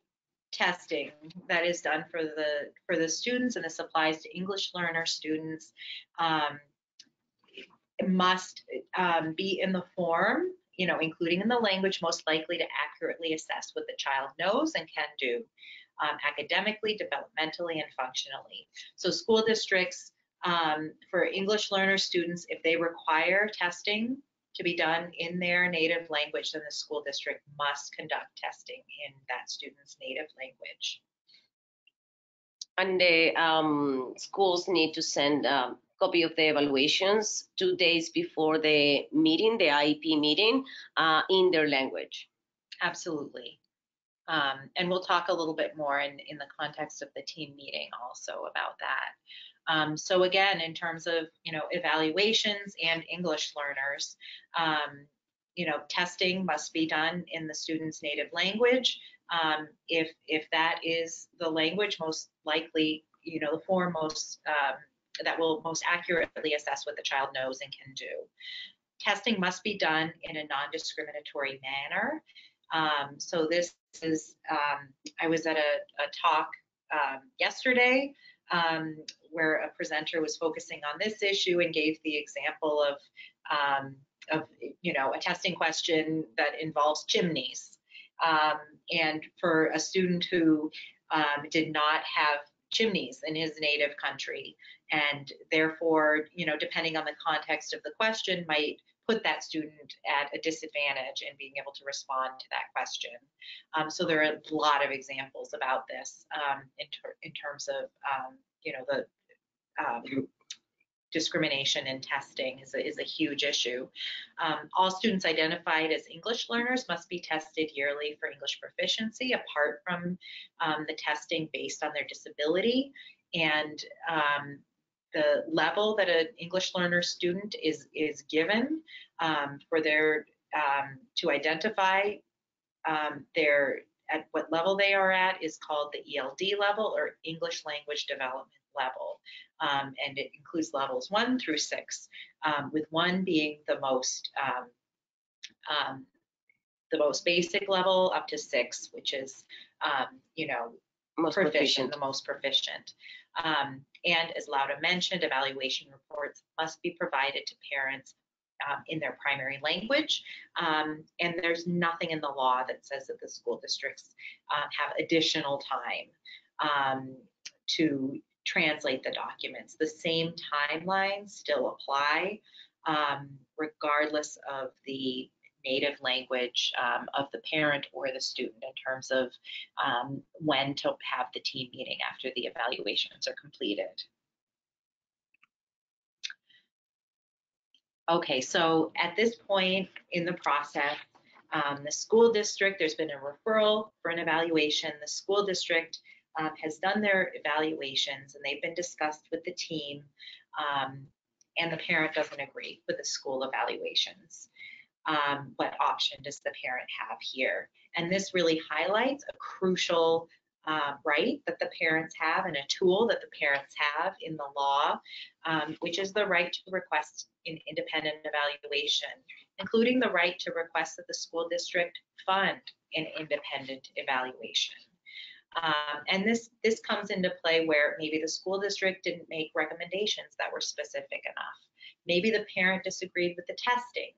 testing that is done for the for the students and this applies to English learner students um, must um, be in the form, you know, including in the language most likely to accurately assess what the child knows and can do um, academically, developmentally, and functionally. So school districts, um, for English learner students, if they require testing to be done in their native language, then the school district must conduct testing in that student's native language. And the um, schools need to send um, copy of the evaluations two days before the meeting, the IEP meeting, uh, in their language. Absolutely. Um, and we'll talk a little bit more in, in the context of the team meeting also about that. Um, so again, in terms of, you know, evaluations and English learners, um, you know, testing must be done in the student's native language. Um, if, if that is the language, most likely, you know, the form most um, that will most accurately assess what the child knows and can do. Testing must be done in a non-discriminatory manner. Um, so this is, um, I was at a, a talk um, yesterday um, where a presenter was focusing on this issue and gave the example of, um, of you know, a testing question that involves chimneys. Um, and for a student who did not have chimneys in his native country and therefore, you know, depending on the context of the question, might put that student at a disadvantage in being able to respond to that question. Um, so there are a lot of examples about this um, in, ter in, terms of, um, you know, the um, discrimination in testing is a, is a huge issue. Um, all students identified as English learners must be tested yearly for English proficiency apart from um, the testing based on their disability. And the level that an English learner student is, is given um, for their, um, to identify um, their, at what level they are at is called the ELD level or English Language Development level. Um, and it includes levels one through six, um, with one being the most, um, the most basic level up to six, which is, you know, most proficient, proficient. the most proficient. Um, and as Laura mentioned, evaluation reports must be provided to parents um, in their primary language. Um, and there's nothing in the law that says that the school districts um, have additional time um, to translate the documents. The same timelines still apply um, regardless of the native language um, of the parent or the student in terms of um, when to have the team meeting after the evaluations are completed. Okay, so at this point in the process, um, the school district, there's been a referral for an evaluation. The school district um, has done their evaluations and they've been discussed with the team um, and the parent doesn't agree with the school evaluations um, what option does the parent have here? And this really highlights a crucial uh, right that the parents have and a tool that the parents have in the law, um, which is the right to request an independent evaluation, including the right to request that the school district fund an independent evaluation. Um, and this this comes into play where maybe the school district didn't make recommendations that were specific enough. Maybe the parent disagreed with the testing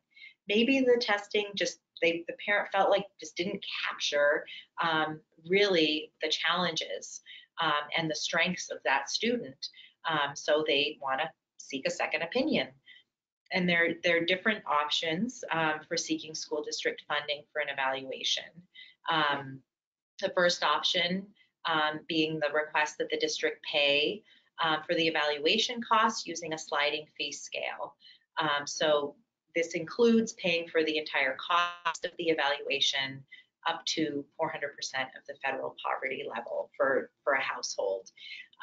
maybe the testing just they the parent felt like just didn't capture um, really the challenges um, and the strengths of that student. Um, so they want to seek a second opinion. And there, there are different options um, for seeking school district funding for an evaluation. Um, the first option um, being the request that the district pay for the evaluation costs using a sliding fee scale. so this includes paying for the entire cost of the evaluation up to 400% of the federal poverty level for, for a household.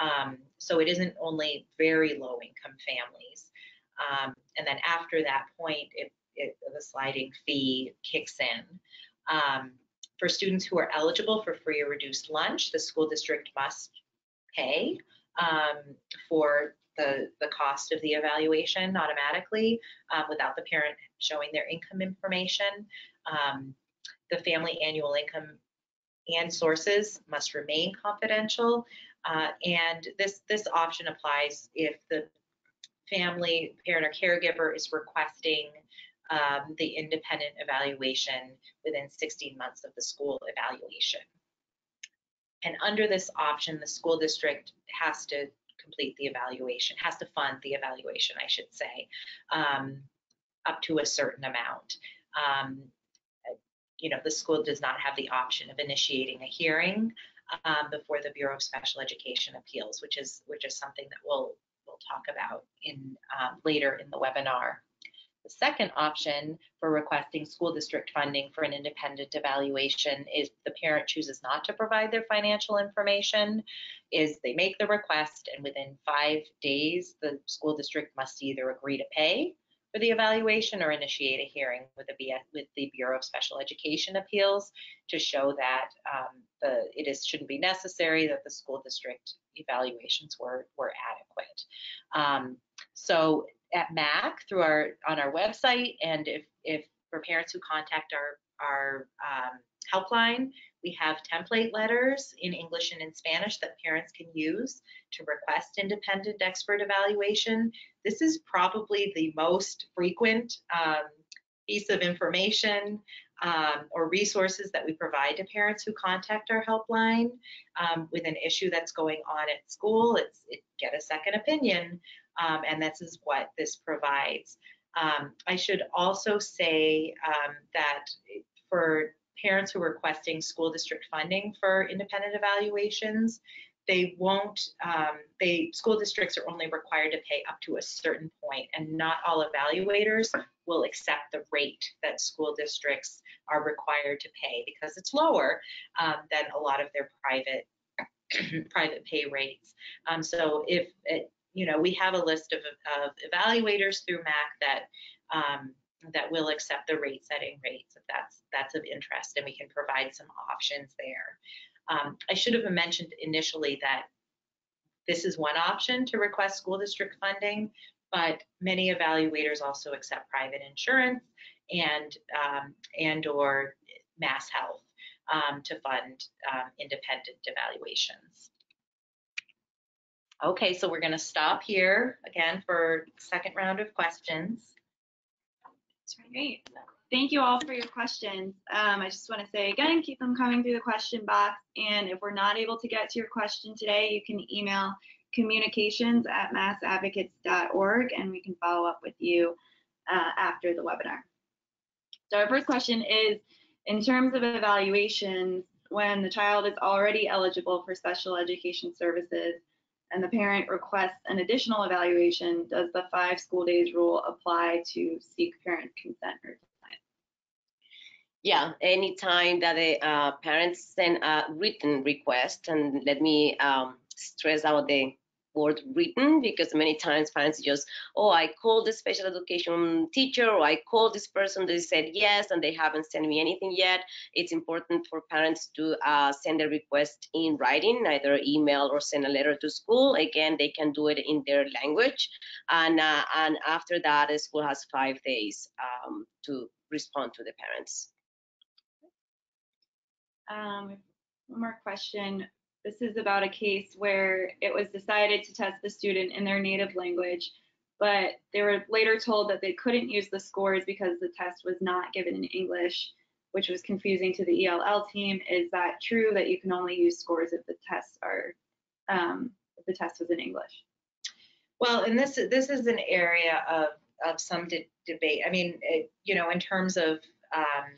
Um, so it isn't only very low income families. Um, and then after that point, it, it, the sliding fee kicks in. Um, for students who are eligible for free or reduced lunch, the school district must pay um, for the, the cost of the evaluation automatically um, without the parent showing their income information. Um, the family annual income and sources must remain confidential. Uh, and this, this option applies if the family, parent, or caregiver is requesting um, the independent evaluation within 16 months of the school evaluation. And under this option, the school district has to complete the evaluation, has to fund the evaluation, I should say, um, up to a certain amount. Um, you know, the school does not have the option of initiating a hearing um, before the Bureau of Special Education Appeals, which is which is something that we'll we'll talk about in um, later in the webinar. The second option for requesting school district funding for an independent evaluation is the parent chooses not to provide their financial information, is they make the request and within five days, the school district must either agree to pay for the evaluation or initiate a hearing with the, with the Bureau of Special Education Appeals to show that um, the, it is, shouldn't be necessary that the school district evaluations were, were adequate. Um, so at MAC through our on our website, and if if for parents who contact our our um, helpline, we have template letters in English and in Spanish that parents can use to request independent expert evaluation. This is probably the most frequent um, piece of information um, or resources that we provide to parents who contact our helpline um, with an issue that's going on at school. It's it, get a second opinion, um, and this is what this provides. Um, I should also say um, that for parents who are requesting school district funding for independent evaluations, they won't, um, they, school districts are only required to pay up to a certain point and not all evaluators will accept the rate that school districts are required to pay because it's lower um, than a lot of their private private pay rates. Um, so if it, you know, we have a list of, of evaluators through MAC that um, that will accept the rate setting rates if that's that's of interest, and we can provide some options there. Um, I should have mentioned initially that this is one option to request school district funding, but many evaluators also accept private insurance and um, and or MassHealth um, to fund um, independent evaluations. Okay, so we're going to stop here again for second round of questions. Great. Thank you all for your questions. Um, I just want to say again, keep them coming through the question box. And if we're not able to get to your question today, you can email communications at massadvocates.org and we can follow up with you uh, after the webinar. So our first question is, in terms of evaluations, when the child is already eligible for special education services and the parent requests an additional evaluation, does the five school days rule apply to seek parent consent or denial? Yeah, anytime that the uh, parents send a written request, and let me um, stress out the word written because many times parents just, oh, I called the special education teacher or I called this person, they said yes, and they haven't sent me anything yet. It's important for parents to uh, send a request in writing, either email or send a letter to school. Again, they can do it in their language. And, uh, and after that, the school has five days um, to respond to the parents. Um, one more question. This is about a case where it was decided to test the student in their native language, but they were later told that they couldn't use the scores because the test was not given in English, which was confusing to the ELL team. Is that true that you can only use scores if the tests are, um, if the test was in English? Well, and this this is an area of of some de- debate. I mean, it, you know, in terms of um,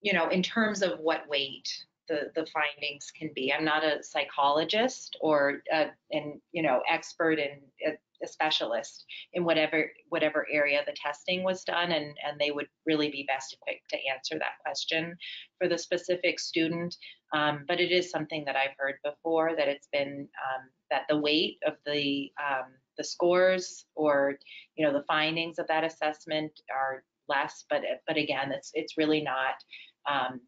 you know, in terms of what weight the the findings can be. I'm not a psychologist or a, and you know expert in a, a specialist in whatever whatever area the testing was done, and and they would really be best equipped to answer that question for the specific student. Um, but it is something that I've heard before that it's been um, that the weight of the um, the scores or you know the findings of that assessment are less. But but again, it's it's really not. Um,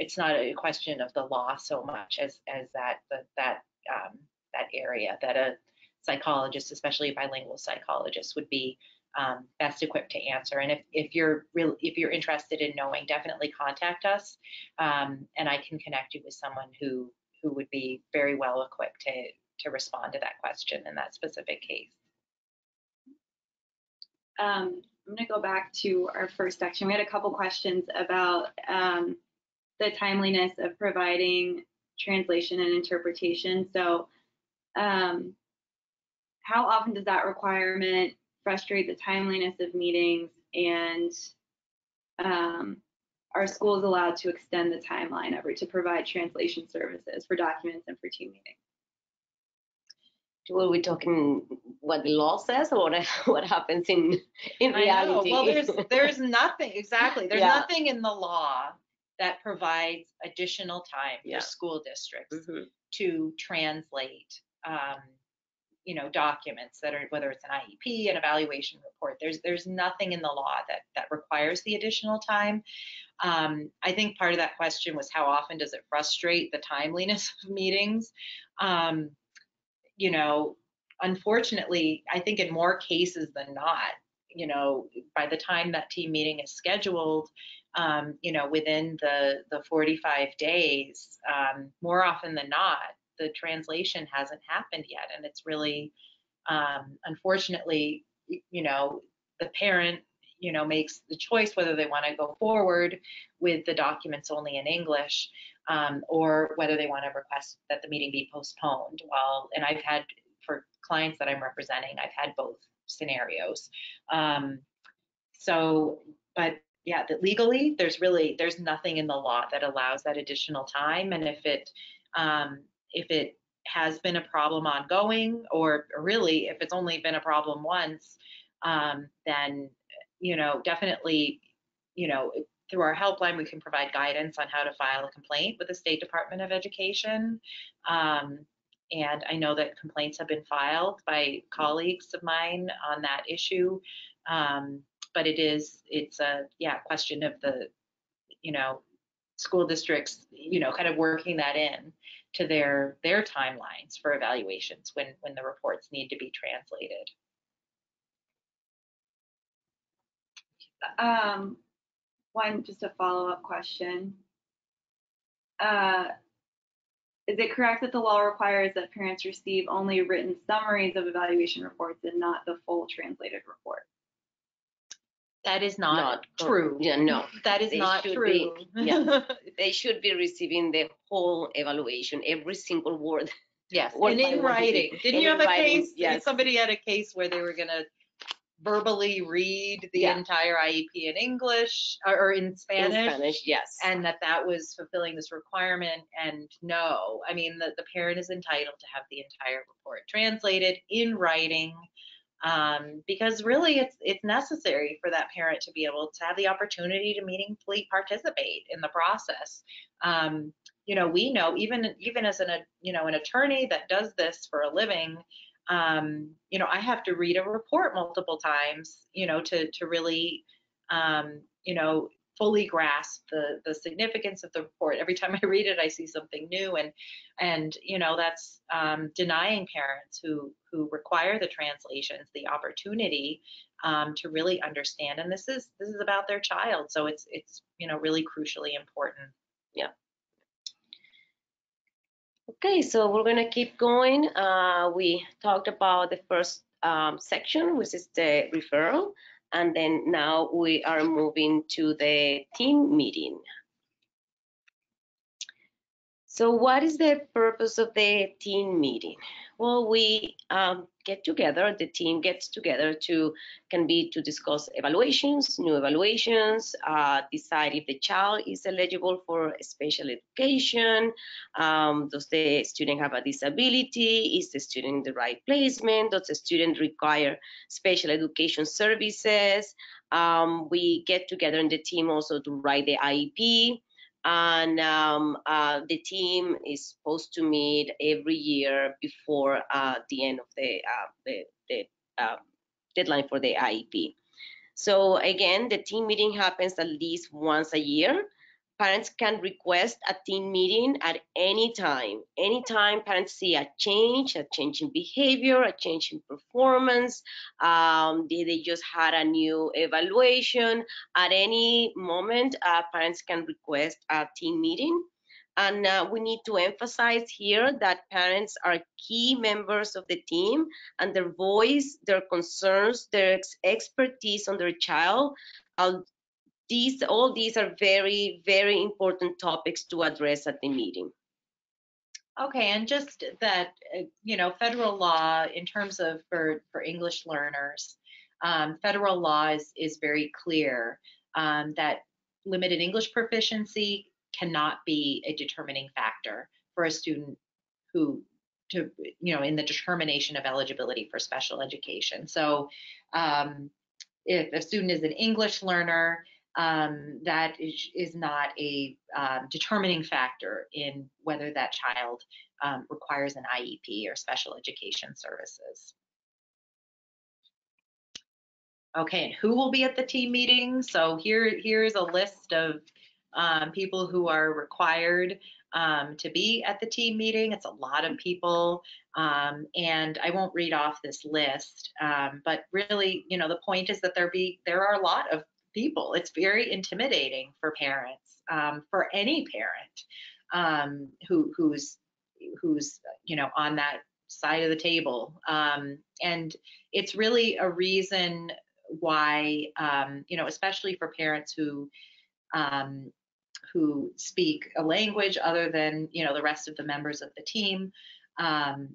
it's not a question of the law so much as as that that that um, that area that a psychologist, especially a bilingual psychologist, would be um, best equipped to answer. And if if you're real if you're interested in knowing, definitely contact us, um, and I can connect you with someone who who would be very well equipped to to respond to that question in that specific case. Um, I'm going to go back to our first section. We had a couple questions about um, the timeliness of providing translation and interpretation. So, um, how often does that requirement frustrate the timeliness of meetings? And um, are schools allowed to extend the timeline ever to provide translation services for documents and for team meetings? Were we talking what the law says or what, what happens in in I reality? Well, there's there's nothing exactly. There's Yeah. nothing in the law that provides additional time Yeah. for school districts Mhm. to translate, um, you know, documents that are whether it's an IEP, an evaluation report. There's there's nothing in the law that that requires the additional time. Um, I think part of that question was how often does it frustrate the timeliness of meetings? Um, you know, unfortunately, I think in more cases than not, you know, by the time that team meeting is scheduled, um, you know, within the the 45 days, um, more often than not, the translation hasn't happened yet, and it's really, um, unfortunately, you know, the parent, you know, makes the choice whether they want to go forward with the documents only in English um, or whether they want to request that the meeting be postponed. Well, and I've had for clients that I'm representing, I've had both scenarios. Um, so, but yeah, that legally, there's really there's nothing in the law that allows that additional time. And if it um, if it has been a problem ongoing, or really if it's only been a problem once, um, then you know definitely you know through our helpline we can provide guidance on how to file a complaint with the State Department of Education. Um, and I know that complaints have been filed by colleagues of mine on that issue. Um, but it is, it's a, yeah, question of the, you know, school districts, you know, kind of working that in to their, their timelines for evaluations when, when the reports need to be translated. Um, one, just a follow-up question. Uh, Is it correct that the law requires that parents receive only written summaries of evaluation reports and not the full translated report? That is not, Not true. Yeah, no. That is They not true. be- yeah. They should be receiving the whole evaluation, every single word. Yes, Word and in writing. Didn't And you have a writing, case? yes. Somebody had a case where they were gonna verbally read the Yeah. entire IEP in English or, in In Spanish, Spanish, yes. and that that was fulfilling this requirement. And no, I mean the, the parent is entitled to have the entire report translated in writing. Um, because really it's it's necessary for that parent to be able to have the opportunity to meaningfully participate in the process. Um, you know, we know even even as an a- you know an attorney that does this for a living, um, you know, I have to read a report multiple times, you know, to to really um, you know fully grasp the the significance of the report. Every time I read it, I see something new, and and you know that's um, denying parents who who require the translations the opportunity um, to really understand. And this is this is about their child, so it's it's you know really crucially important. Yeah. Okay, so we're gonna keep going. Uh, we talked about the first um, section, which is the referral, and then now we are moving to the team meeting. So what is the purpose of the team meeting? Well, we um, get together, the team gets together to, can be to discuss evaluations, new evaluations, uh, decide if the child is eligible for special education, um, does the student have a disability, is the student in the right placement, does the student require special education services. Um, we get together in the team also to write the IEP, and um, uh, the team is supposed to meet every year before uh, the end of the uh, the, the uh, deadline for the IEP. So again, the team meeting happens at least once a year. Parents can request a team meeting at any time. Anytime parents see a change, a change in behavior, a change in performance, um, they, they just had a new evaluation. At any moment, uh, parents can request a team meeting. And uh, we need to emphasize here that parents are key members of the team and their voice, their concerns, their ex- expertise on their child. These, all these are very, very important topics to address at the meeting. Okay, and just that, uh, you know, federal law in terms of for, for English learners, um, federal law is, is very clear um, that limited English proficiency cannot be a determining factor for a student who to you know in the determination of eligibility for special education. So um, if a student is an English learner, um, that is, is not a um, determining factor in whether that child um, requires an IEP or special education services. Okay, and who will be at the team meeting? So here, here's a list of um, people who are required um, to be at the team meeting. It's a lot of people, um, and I won't read off this list. Um, but really, you know, the point is that there be there are a lot of people. It's very intimidating for parents, um, for any parent um, who who's who's you know on that side of the table, um, and it's really a reason why, um, you know, especially for parents who um, who speak a language other than you know the rest of the members of the team. Um,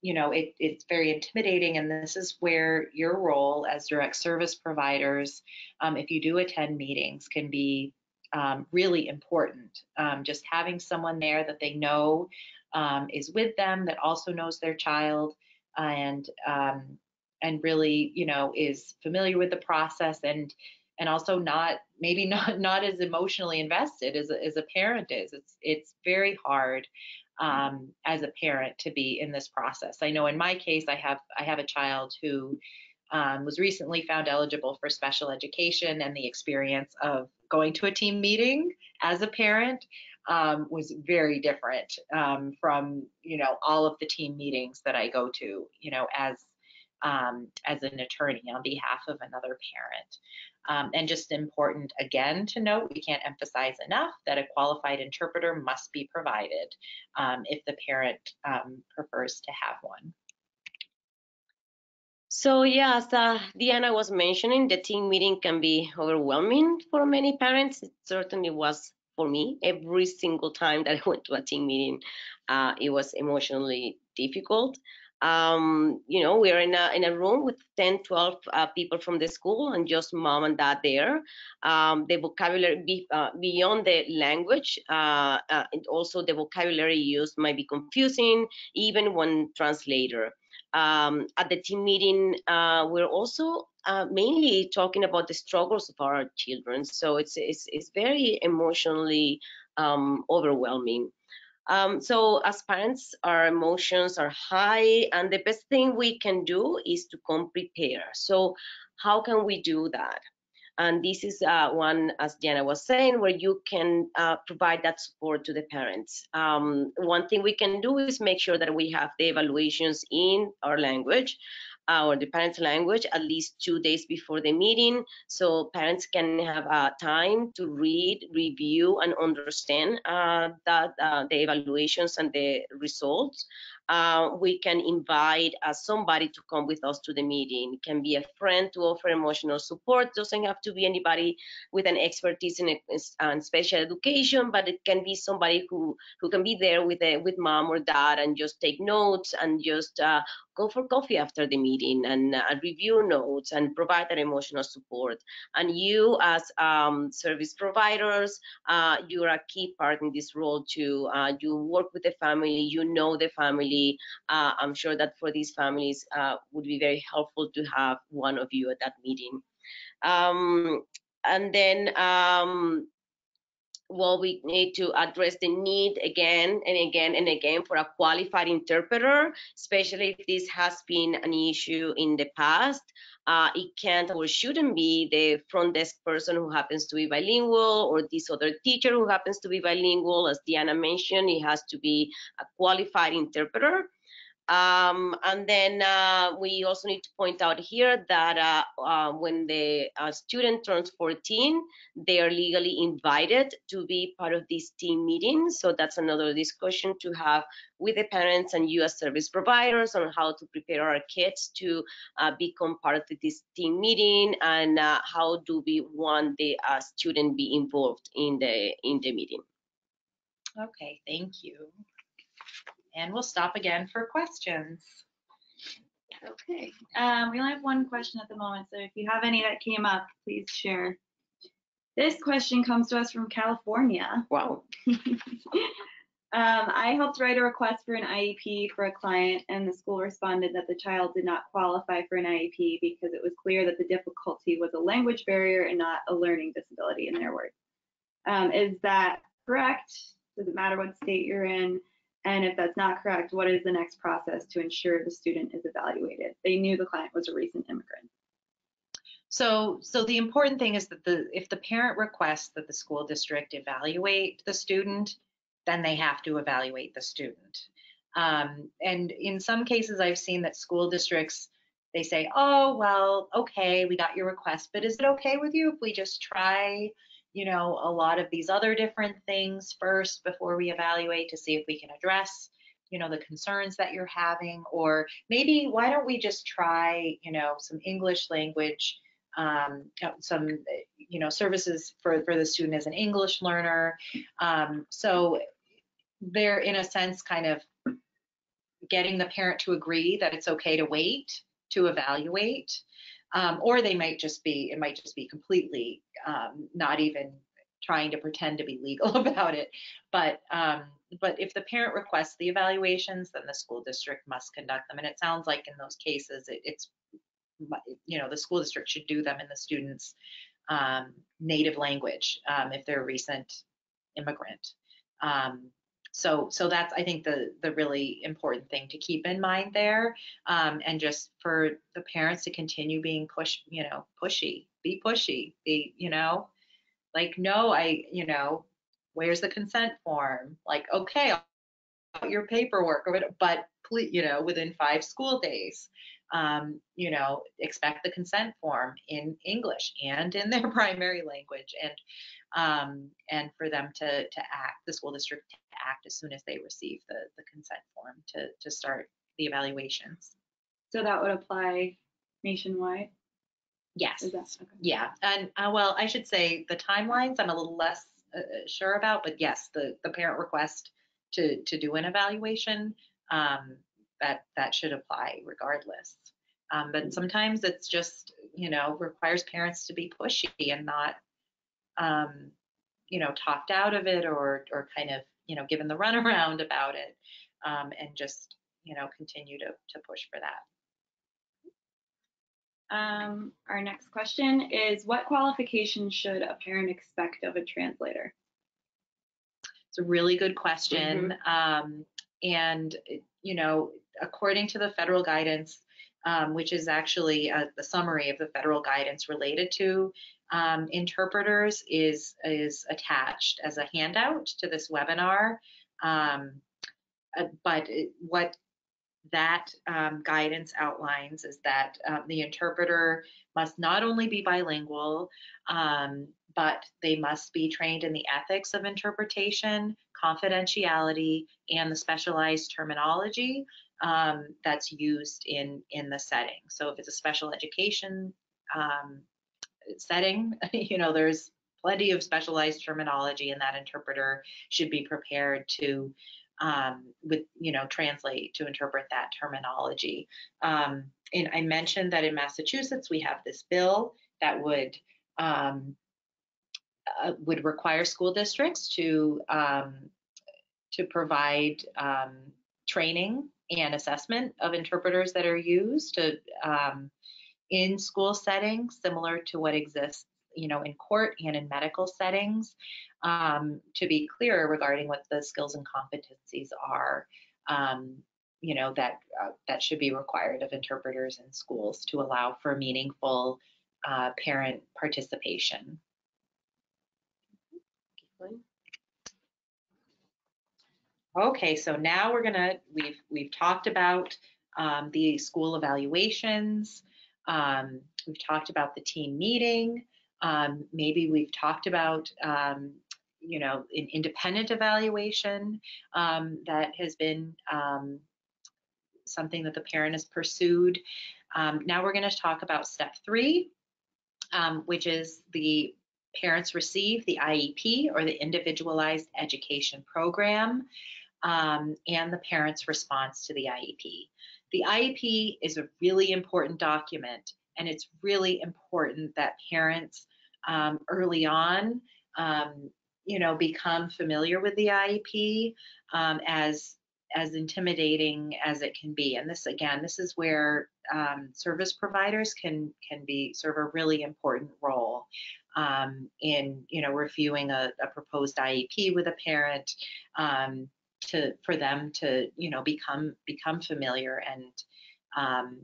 you know, it, it's very intimidating, and this is where your role as direct service providers, um, if you do attend meetings, can be um, really important. Um, just having someone there that they know um, is with them, that also knows their child, and um, and really, you know, is familiar with the process and and also not maybe not not as emotionally invested as a, as a parent is. It's it's very hard um, as a parent to be in this process. I know in my case, I have I have a child who um, was recently found eligible for special education, and the experience of going to a team meeting as a parent um, was very different um, from you know all of the team meetings that I go to, you know, as um, as an attorney on behalf of another parent. Um, and just important again to note, we can't emphasize enough that a qualified interpreter must be provided um, if the parent um, prefers to have one. So yeah, as uh, Diana was mentioning, the team meeting can be overwhelming for many parents. It certainly was for me. Every single time that I went to a team meeting, uh, it was emotionally difficult. Um, you know, we're in a in a room with 10, 12 uh, people from the school and just mom and dad there. Um, the vocabulary be, uh, beyond the language, uh, uh and also the vocabulary used might be confusing, even one translator. Um, at the team meeting, uh, we're also uh, mainly talking about the struggles of our children. So it's it's, it's very emotionally um, overwhelming. Um, so as parents, our emotions are high, and the best thing we can do is to come prepare. So how can we do that? And this is uh, one, as Diana was saying, where you can uh, provide that support to the parents. Um, one thing we can do is make sure that we have the evaluations in our language or the parents' language at least two days before the meeting. So parents can have uh, time to read, review, and understand uh, that, uh, the evaluations and the results uh, we can invite uh, somebody to come with us to the meeting. It can be a friend to offer emotional support. Doesn't have to be anybody with an expertise in, in special education, but it can be somebody who who can be there with a, with mom or dad and just take notes and just uh, go for coffee after the meeting and uh, review notes and provide that emotional support. And you, as um, service providers, uh, you're a key part in this role too. Uh, you work with the family, you know the family uh, I'm sure that for these families uh, would be very helpful to have one of you at that meeting. Um, and then um, well, we need to address the need again and again and again for a qualified interpreter, especially if this has been an issue in the past. Uh, it can't or shouldn't be the front desk person who happens to be bilingual or this other teacher who happens to be bilingual. As Diana mentioned, it has to be a qualified interpreter. Um, and then uh, we also need to point out here that uh, uh, when the uh, student turns 14, they are legally invited to be part of this team meeting. So that's another discussion to have with the parents and as service providers on how to prepare our kids to uh, become part of this team meeting and uh, how do we want the student be involved in the in the meeting. Okay, thank you. And we'll stop again for questions. Okay, um, we only have one question at the moment, so if you have any that came up, please share. This question comes to us from California. Wow. Um, I helped write a request for an IEP for a client, and the school responded that the child did not qualify for an IEP because it was clear that the difficulty was a language barrier and not a learning disability, in their words. Um, is that correct? Does it matter what state you're in? And if that's not correct, what is the next process to ensure the student is evaluated? They knew the client was a recent immigrant. So, so the important thing is that the if the parent requests that the school district evaluate the student, then they have to evaluate the student. Um, and in some cases, I've seen that school districts they say, "Oh, well, okay, we got your request, but is it okay with you if we just try you know, a lot of these other different things first before we evaluate to see if we can address, you know, the concerns that you're having. Or maybe why don't we just try, you know, some English language um, some, you know, services for, for the student as an English learner. Um, so they're in a sense kind of getting the parent to agree that it's okay to wait to evaluate. Um, or they might just be, it might just be completely um, not even trying to pretend to be legal about it. But um, but if the parent requests the evaluations, then the school district must conduct them. And it sounds like in those cases, it, it's you know the school district should do them in the student's um, native language um, if they're a recent immigrant. Um, so so that's I think the the really important thing to keep in mind there, um, and just for the parents to continue being push you know pushy, be pushy, be you know like no I you know where's the consent form? Like okay your paperwork but please you know within five school days um, you know, expect the consent form in English and in their primary language, and um, and for them to to act, the school district to act as soon as they receive the the consent form to to start the evaluations. So that would apply nationwide? Yes. That, okay. Yeah, and uh, well, I should say the timelines I'm a little less uh, sure about, but yes, the the parent request to to do an evaluation um, that that should apply regardless. Um, but sometimes it's just you know requires parents to be pushy and not um, you know talked out of it or or kind of you know given the runaround about it um, and just you know continue to to push for that. Um, our next question is what qualifications should a parent expect of a translator? It's a really good question. Um, and, you know, according to the federal guidance, um, which is actually a, the summary of the federal guidance related to um, interpreters, is is attached as a handout to this webinar. Um, uh, but it, what that um, guidance outlines is that um, the interpreter must not only be bilingual, um, but they must be trained in the ethics of interpretation, confidentiality, and the specialized terminology um, that's used in, in the setting. So if it's a special education um, setting, you know, there's plenty of specialized terminology and that interpreter should be prepared to um, with you know translate to interpret that terminology. Um, and I mentioned that in Massachusetts we have this bill that would um, uh, would require school districts to um, to provide um, training and assessment of interpreters that are used to, um, in school settings, similar to what exists, you know, in court and in medical settings, um, to be clear regarding what the skills and competencies are, um, you know, that uh, that should be required of interpreters in schools to allow for meaningful uh, parent participation. Okay, so now we're gonna, we've, we've talked about um, the school evaluations. Um, we've talked about the team meeting. Um, maybe we've talked about, um, you know, an independent evaluation um, that has been um, something that the parent has pursued. now we're gonna talk about step three, which is the parents receive the IEP or the Individualized Education Program um, and the parent's response to the IEP. The IEP is a really important document, and it's really important that parents um, early on, um, you know, become familiar with the IEP um, as as intimidating as it can be. And this again, this is where um, service providers can can be serve a really important role um, in you know reviewing a, a, proposed IEP with a parent, um, to for them to you know become become familiar and um,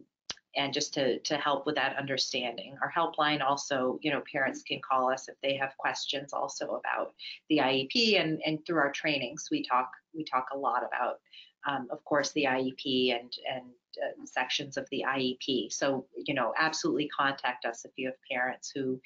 and just to to help with that understanding. Our helpline also, you know, parents can call us if they have questions also about the IEP and and through our trainings we talk we talk a lot about um, of course the IEP and and uh, sections of the IEP. So you know, absolutely contact us if you have parents who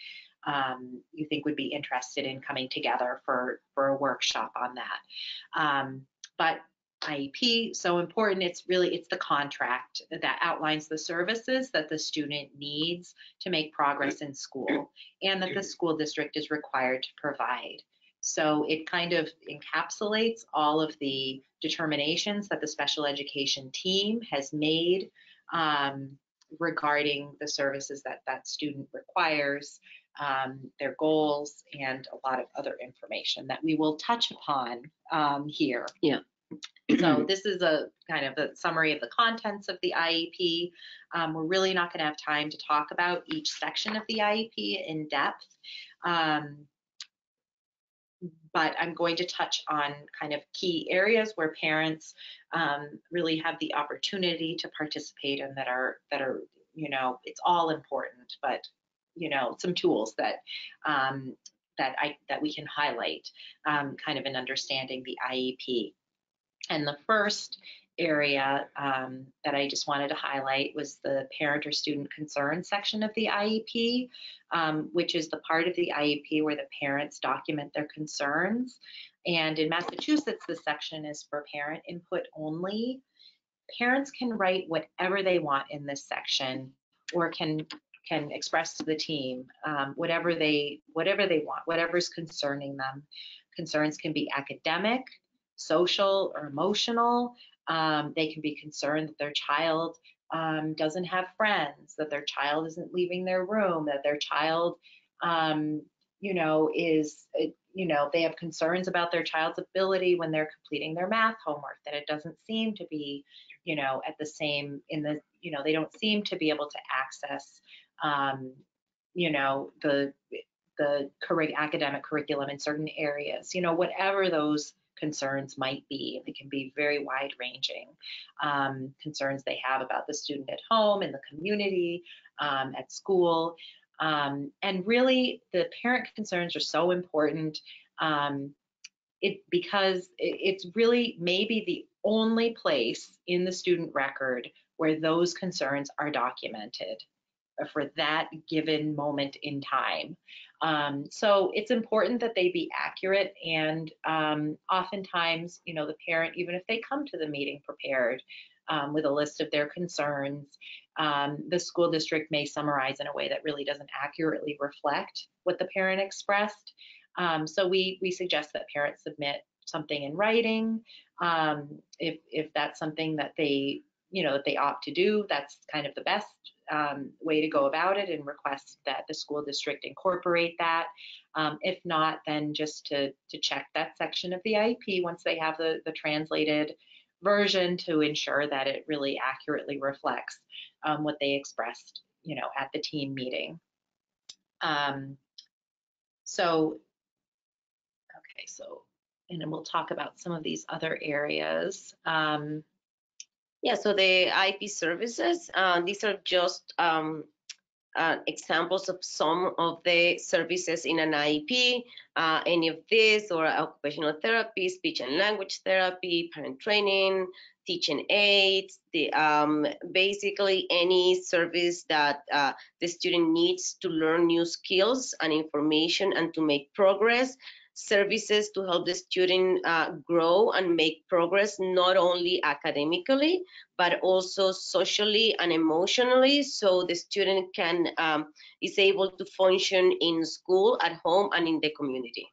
um, you think would be interested in coming together for for a workshop on that. Um, but IEP so important. It's really, it's the contract that outlines the services that the student needs to make progress in school and that the school district is required to provide. So it kind of encapsulates all of the determinations that the special education team has made um, regarding the services that that student requires, um, their goals, and a lot of other information that we will touch upon um, here. Yeah. So this is a kind of a summary of the contents of the IEP. Um, we're really not going to have time to talk about each section of the IEP in depth. Um, but I'm going to touch on kind of key areas where parents um, really have the opportunity to participate and that are that are you know it's all important, but you know some tools that um, that I that we can highlight um, kind of in understanding the IEP. And the first area um, that I just wanted to highlight was the parent or student concern section of the IEP, um, which is the part of the IEP where the parents document their concerns. And in Massachusetts, this section is for parent input only. Parents can write whatever they want in this section or can can express to the team um, whatever they whatever they want, whatever's concerning them. Concerns can be academic, social, or emotional. Um, they can be concerned that their child um, doesn't have friends, that their child isn't leaving their room, that their child, um, you know, is, uh, you know, they have concerns about their child's ability when they're completing their math homework, that it doesn't seem to be, you know, at the same, in the, you know, they don't seem to be able to access, um, you know, the, the curric- academic curriculum in certain areas, you know, whatever those concerns might be. They can be very wide ranging. Um, concerns they have about the student at home, in the community, um, at school. Um, and really, the parent concerns are so important um, it, because it, it's really maybe the only place in the student record where those concerns are documented for that given moment in time. Um, so it's important that they be accurate and um, oftentimes, you know, the parent, even if they come to the meeting prepared um, with a list of their concerns, um, the school district may summarize in a way that really doesn't accurately reflect what the parent expressed. Um, so we, we suggest that parents submit something in writing. Um, if, if that's something that they, you know, that they opt to do, that's kind of the best um, way to go about it and request that the school district incorporate that. Um, if not, then just to, to check that section of the IEP once they have the, the translated version to ensure that it really accurately reflects um, what they expressed, you know, at the team meeting. Um, so, okay, so, and then we'll talk about some of these other areas. Yeah, so the IP services, uh, these are just um, uh, examples of some of the services in an IEP. Uh, any of this, or occupational therapy, speech and language therapy, parent training, teaching aids, the um, basically any service that uh, the student needs to learn new skills and information and to make progress services to help the student uh, grow and make progress not only academically but also socially and emotionally so the student can um, is able to function in school at home and in the community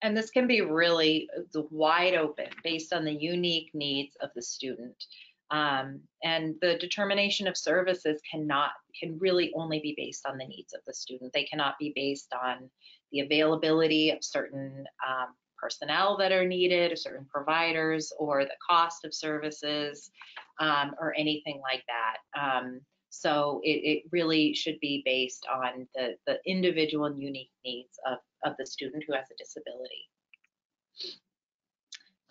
And this can be really uh, wide open based on the unique needs of the student. Um, and the determination of services cannot, can really only be based on the needs of the student. They cannot be based on the availability of certain um, personnel that are needed, or certain providers, or the cost of services, um, or anything like that. Um, so it, it, really should be based on the, the individual and unique needs of, of the student who has a disability.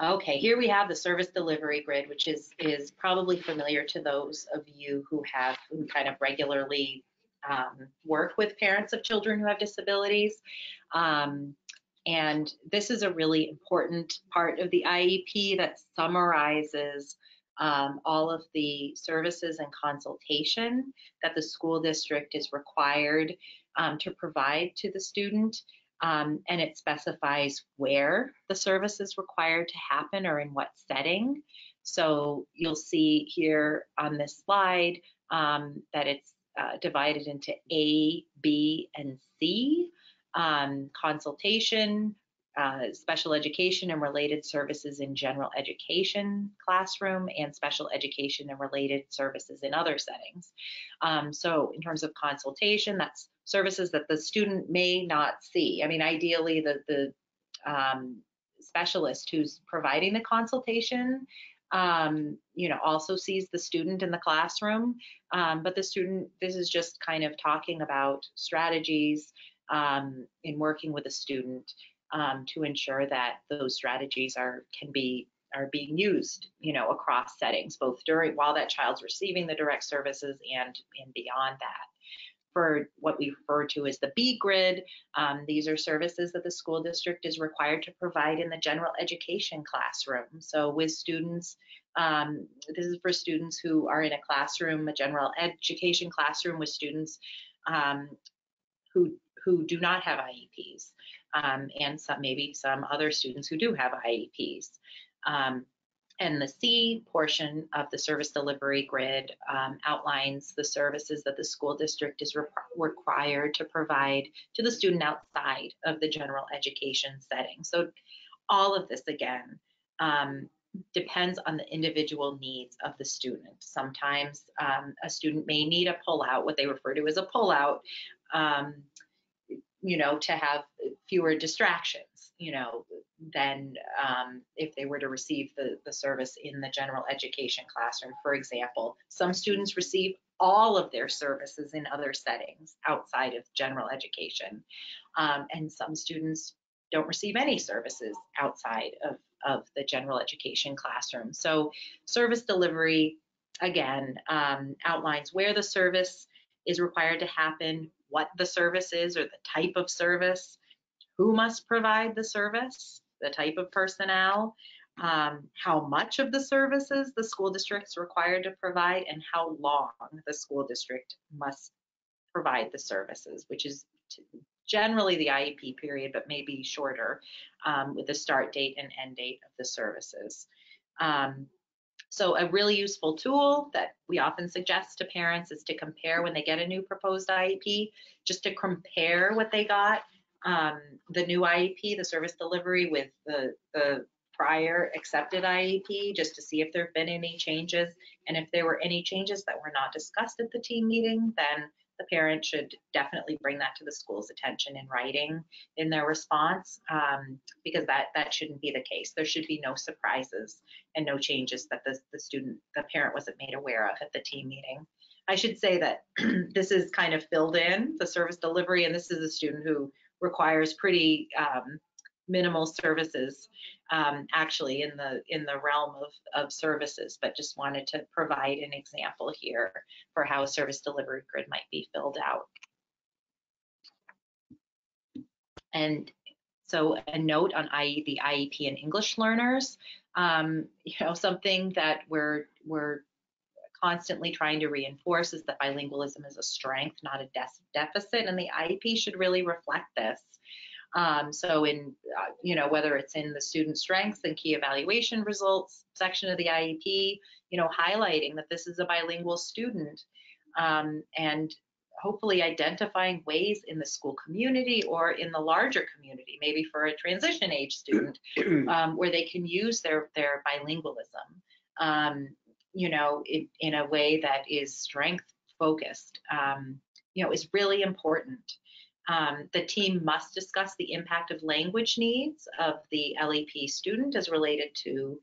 Okay, here we have the service delivery grid, which is is probably familiar to those of you who have who kind of regularly um, work with parents of children who have disabilities. Um, and this is a really important part of the IEP that summarizes um, all of the services and consultation that the school district is required um, to provide to the student. Um, and it specifies where the service is required to happen or in what setting. So you'll see here on this slide um, that it's uh, divided into A, B, and C. Um, consultation, uh, special education and related services in general education classroom and special education and related services in other settings. Um, so in terms of consultation, that's services that the student may not see. I mean, ideally the, the um, specialist who's providing the consultation um, you know, also sees the student in the classroom. Um, but the student, this is just kind of talking about strategies um, in working with a student um, to ensure that those strategies are can be are being used, you know, across settings, both during while that child's receiving the direct services and and beyond that. For what we refer to as the B grid, um, these are services that the school district is required to provide in the general education classroom. So with students, um, this is for students who are in a classroom, a general education classroom with students um, who who do not have IEPs um, and some maybe some other students who do have IEPs. Um, and the C portion of the service delivery grid um, outlines the services that the school district is re required to provide to the student outside of the general education setting. So all of this again um, depends on the individual needs of the student. Sometimes um, a student may need a pullout, what they refer to as a pullout, um, you know, to have fewer distractions, you know, than um, if they were to receive the, the service in the general education classroom. For example, some students receive all of their services in other settings outside of general education. Um, and some students don't receive any services outside of, of the general education classroom. So service delivery, again, um, outlines where the service is required to happen, what the service is or the type of service, who must provide the service, the type of personnel, um, how much of the services the school district is required to provide, and how long the school district must provide the services, which is generally the IEP period, but maybe shorter um, with the start date and end date of the services. Um, so a really useful tool that we often suggest to parents is to compare when they get a new proposed IEP, just to compare what they got, um, the new IEP, the service delivery with the, the prior accepted IEP, just to see if there have been any changes. And if there were any changes that were not discussed at the team meeting, then the parent should definitely bring that to the school's attention in writing in their response um, because that that shouldn't be the case there should be no surprises and no changes that the, the student the parent wasn't made aware of at the team meeting i should say that this is kind of filled in the service delivery and this is a student who requires pretty um, minimal services um, actually in the in the realm of, of services, but just wanted to provide an example here for how a service delivery grid might be filled out. And so a note on IE, the IEP and English learners, um, you know, something that we're we're constantly trying to reinforce is that bilingualism is a strength, not a deficit, and the IEP should really reflect this. Um, so in, uh, you know, whether it's in the student strengths and key evaluation results section of the IEP, you know, highlighting that this is a bilingual student um, and hopefully identifying ways in the school community or in the larger community, maybe for a transition age student, um, where they can use their, their bilingualism, um, you know, in, in, a way that is strength focused, um, you know, is really important. Um, the team must discuss the impact of language needs of the LEP student as related to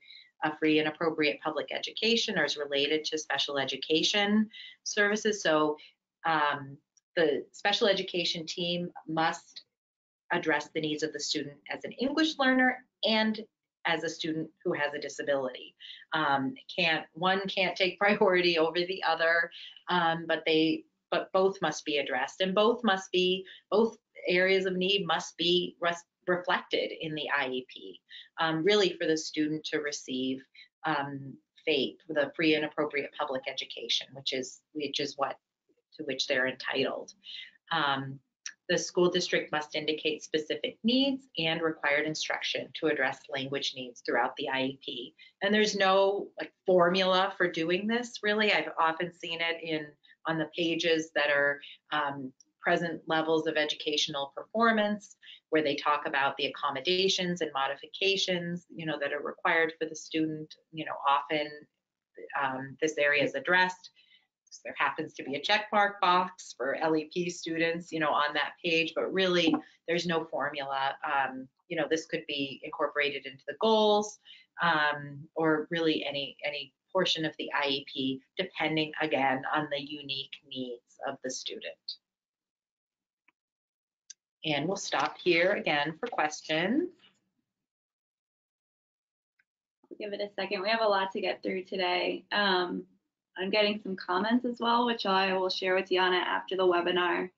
a free and appropriate public education or as related to special education services. So um, the special education team must address the needs of the student as an English learner and as a student who has a disability. Um, can't one can't take priority over the other, um, but they but both must be addressed and both must be, both areas of need must be res- reflected in the IEP, um, really for the student to receive um, FAPE, the free and appropriate public education, which is which is what to which they're entitled. Um, the school district must indicate specific needs and required instruction to address language needs throughout the IEP. And there's no like formula for doing this really. I've often seen it in on the pages that are um, present levels of educational performance where they talk about the accommodations and modifications you know that are required for the student you know often um, this area is addressed there happens to be a check mark box for LEP students, you know, on that page, but really there's no formula. Um, you know, this could be incorporated into the goals um, or really any any portion of the IEP, depending again on the unique needs of the student. And we'll stop here again for questions. give it a second. We have a lot to get through today. Um, I'm getting some comments as well, which I will share with Yana after the webinar.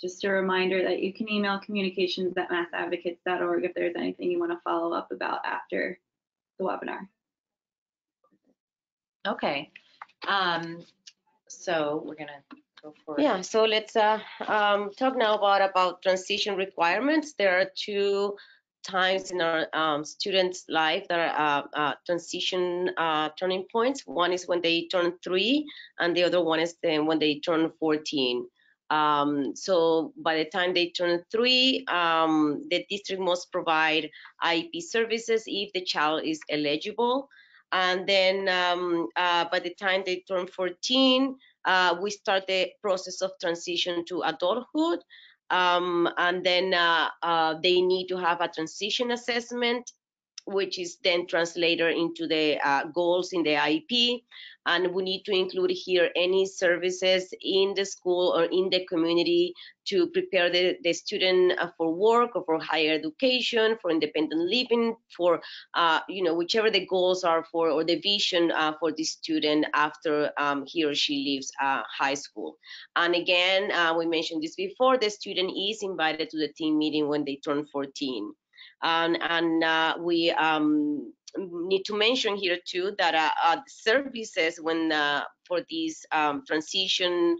Just a reminder that you can email communications at massadvocates.org if there's anything you want to follow up about after the webinar. Okay. Um, so we're gonna go for Yeah, so let's uh, um, talk now about about transition requirements. There are two times in our um, students' life that are uh, uh, transition uh, turning points. One is when they turn three, and the other one is then when they turn 14. Um, so by the time they turn three, um, the district must provide IEP services if the child is eligible. And then um, uh, by the time they turn 14, uh, we start the process of transition to adulthood. Um, and then uh, uh, they need to have a transition assessment, which is then translated into the uh, goals in the IEP. And we need to include here any services in the school or in the community to prepare the, the student uh, for work or for higher education, for independent living, for, uh, you know, whichever the goals are for or the vision uh, for the student after um, he or she leaves uh, high school. And again, uh, we mentioned this before, the student is invited to the team meeting when they turn 14. And, and uh, we um, need to mention here too that uh, uh, services when uh, for these um, transition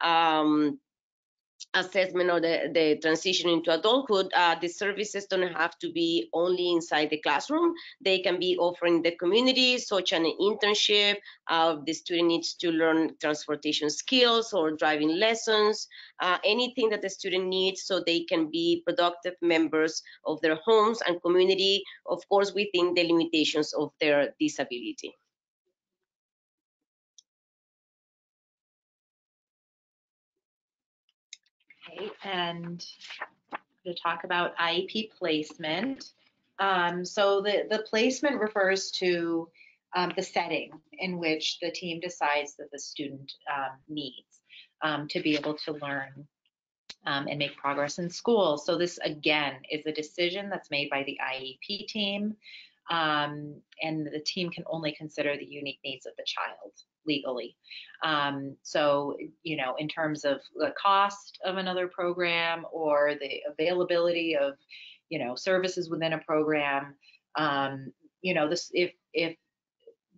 um, assessment or the, the transition into adulthood, uh, the services don't have to be only inside the classroom. They can be offering the community, such an internship. Uh, the student needs to learn transportation skills or driving lessons, uh, anything that the student needs so they can be productive members of their homes and community, of course, within the limitations of their disability. Okay, and to talk about IEP placement. Um, so the, the placement refers to um, the setting in which the team decides that the student um, needs um, to be able to learn um, and make progress in school. So this again is a decision that's made by the IEP team um, and the team can only consider the unique needs of the child legally. Um, so, you know, in terms of the cost of another program or the availability of, you know, services within a program, um, you know, this if if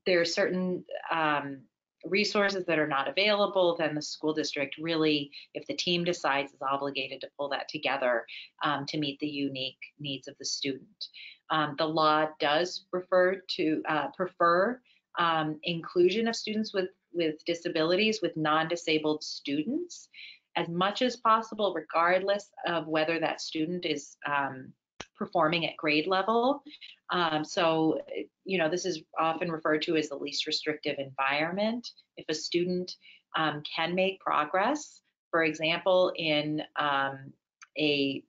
there are certain um, resources that are not available, then the school district really, if the team decides, is obligated to pull that together um, to meet the unique needs of the student. Um, the law does refer to uh, prefer um, inclusion of students with, with disabilities with non-disabled students as much as possible, regardless of whether that student is um, performing at grade level. Um, so, you know, this is often referred to as the least restrictive environment. If a student um, can make progress, for example, in um, a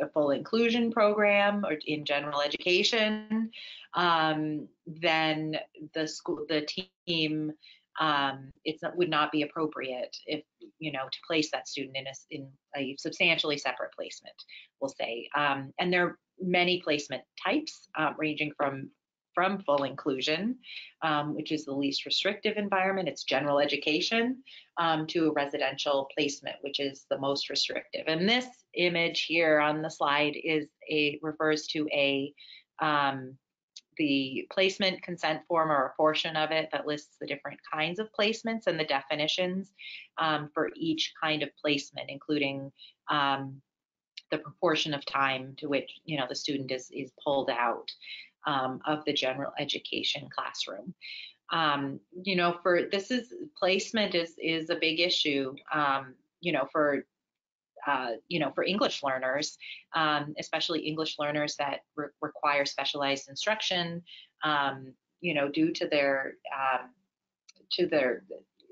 a full inclusion program or in general education, um, then the school, the team, um, it would not be appropriate if you know to place that student in a in a substantially separate placement. We'll say, um, and there are many placement types um, ranging from from full inclusion, um, which is the least restrictive environment, it's general education, um, to a residential placement, which is the most restrictive. And this image here on the slide is a refers to a um, the placement consent form or a portion of it that lists the different kinds of placements and the definitions um, for each kind of placement, including um, the proportion of time to which you know the student is is pulled out um, of the general education classroom. Um, you know, for this is placement is is a big issue. Um, you know, for uh, you know, for English learners, um, especially English learners that re require specialized instruction, um, you know, due to their um, to their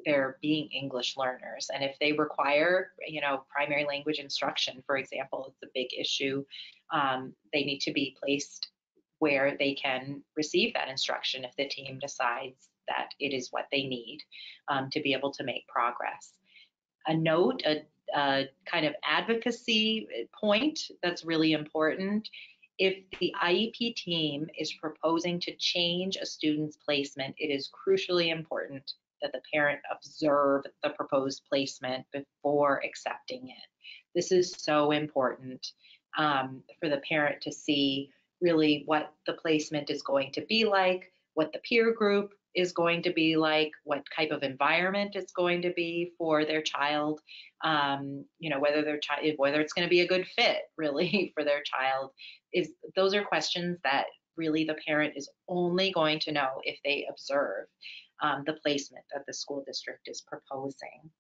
their being English learners. And if they require, you know, primary language instruction, for example, it's a big issue. Um, they need to be placed where they can receive that instruction if the team decides that it is what they need um, to be able to make progress. A note, a, a kind of advocacy point that's really important if the IEP team is proposing to change a student's placement, it is crucially important that the parent observe the proposed placement before accepting it. This is so important um, for the parent to see really what the placement is going to be like, what the peer group is going to be like, what type of environment it's going to be for their child, um, you know, whether their child, whether it's going to be a good fit really for their child. Is those are questions that really the parent is only going to know if they observe um, the placement that the school district is proposing.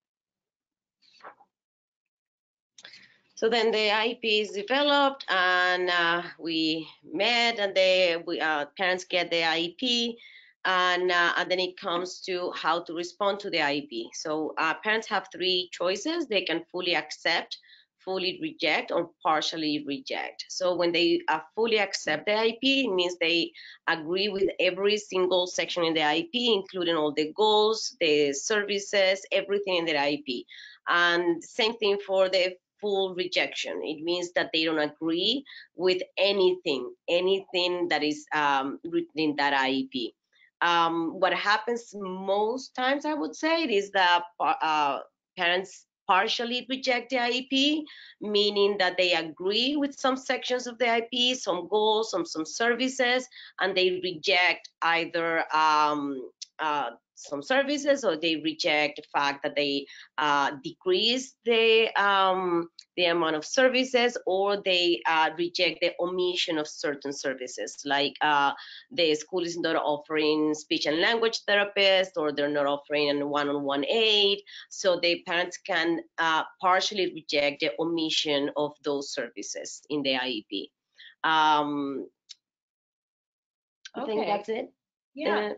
So then the IEP is developed and uh, we met and the we, uh, parents get the IEP and, uh, and then it comes to how to respond to the IEP. So uh, parents have three choices. They can fully accept, fully reject, or partially reject. So when they uh, fully accept the IEP, it means they agree with every single section in the IEP, including all the goals, the services, everything in the IEP. And same thing for the full rejection. It means that they don't agree with anything, anything that is um, written in that IEP um, what happens most times, I would say, is that uh, parents partially reject the IEP, meaning that they agree with some sections of the IEP, some goals, some some services, and they reject either um, uh, some services or they reject the fact that they uh, decrease the um, the amount of services or they uh, reject the omission of certain services like uh, the school is not offering speech and language therapist or they're not offering a one-on-one aid so the parents can uh, partially reject the omission of those services in the IEP. Um, I think that's it. Yeah.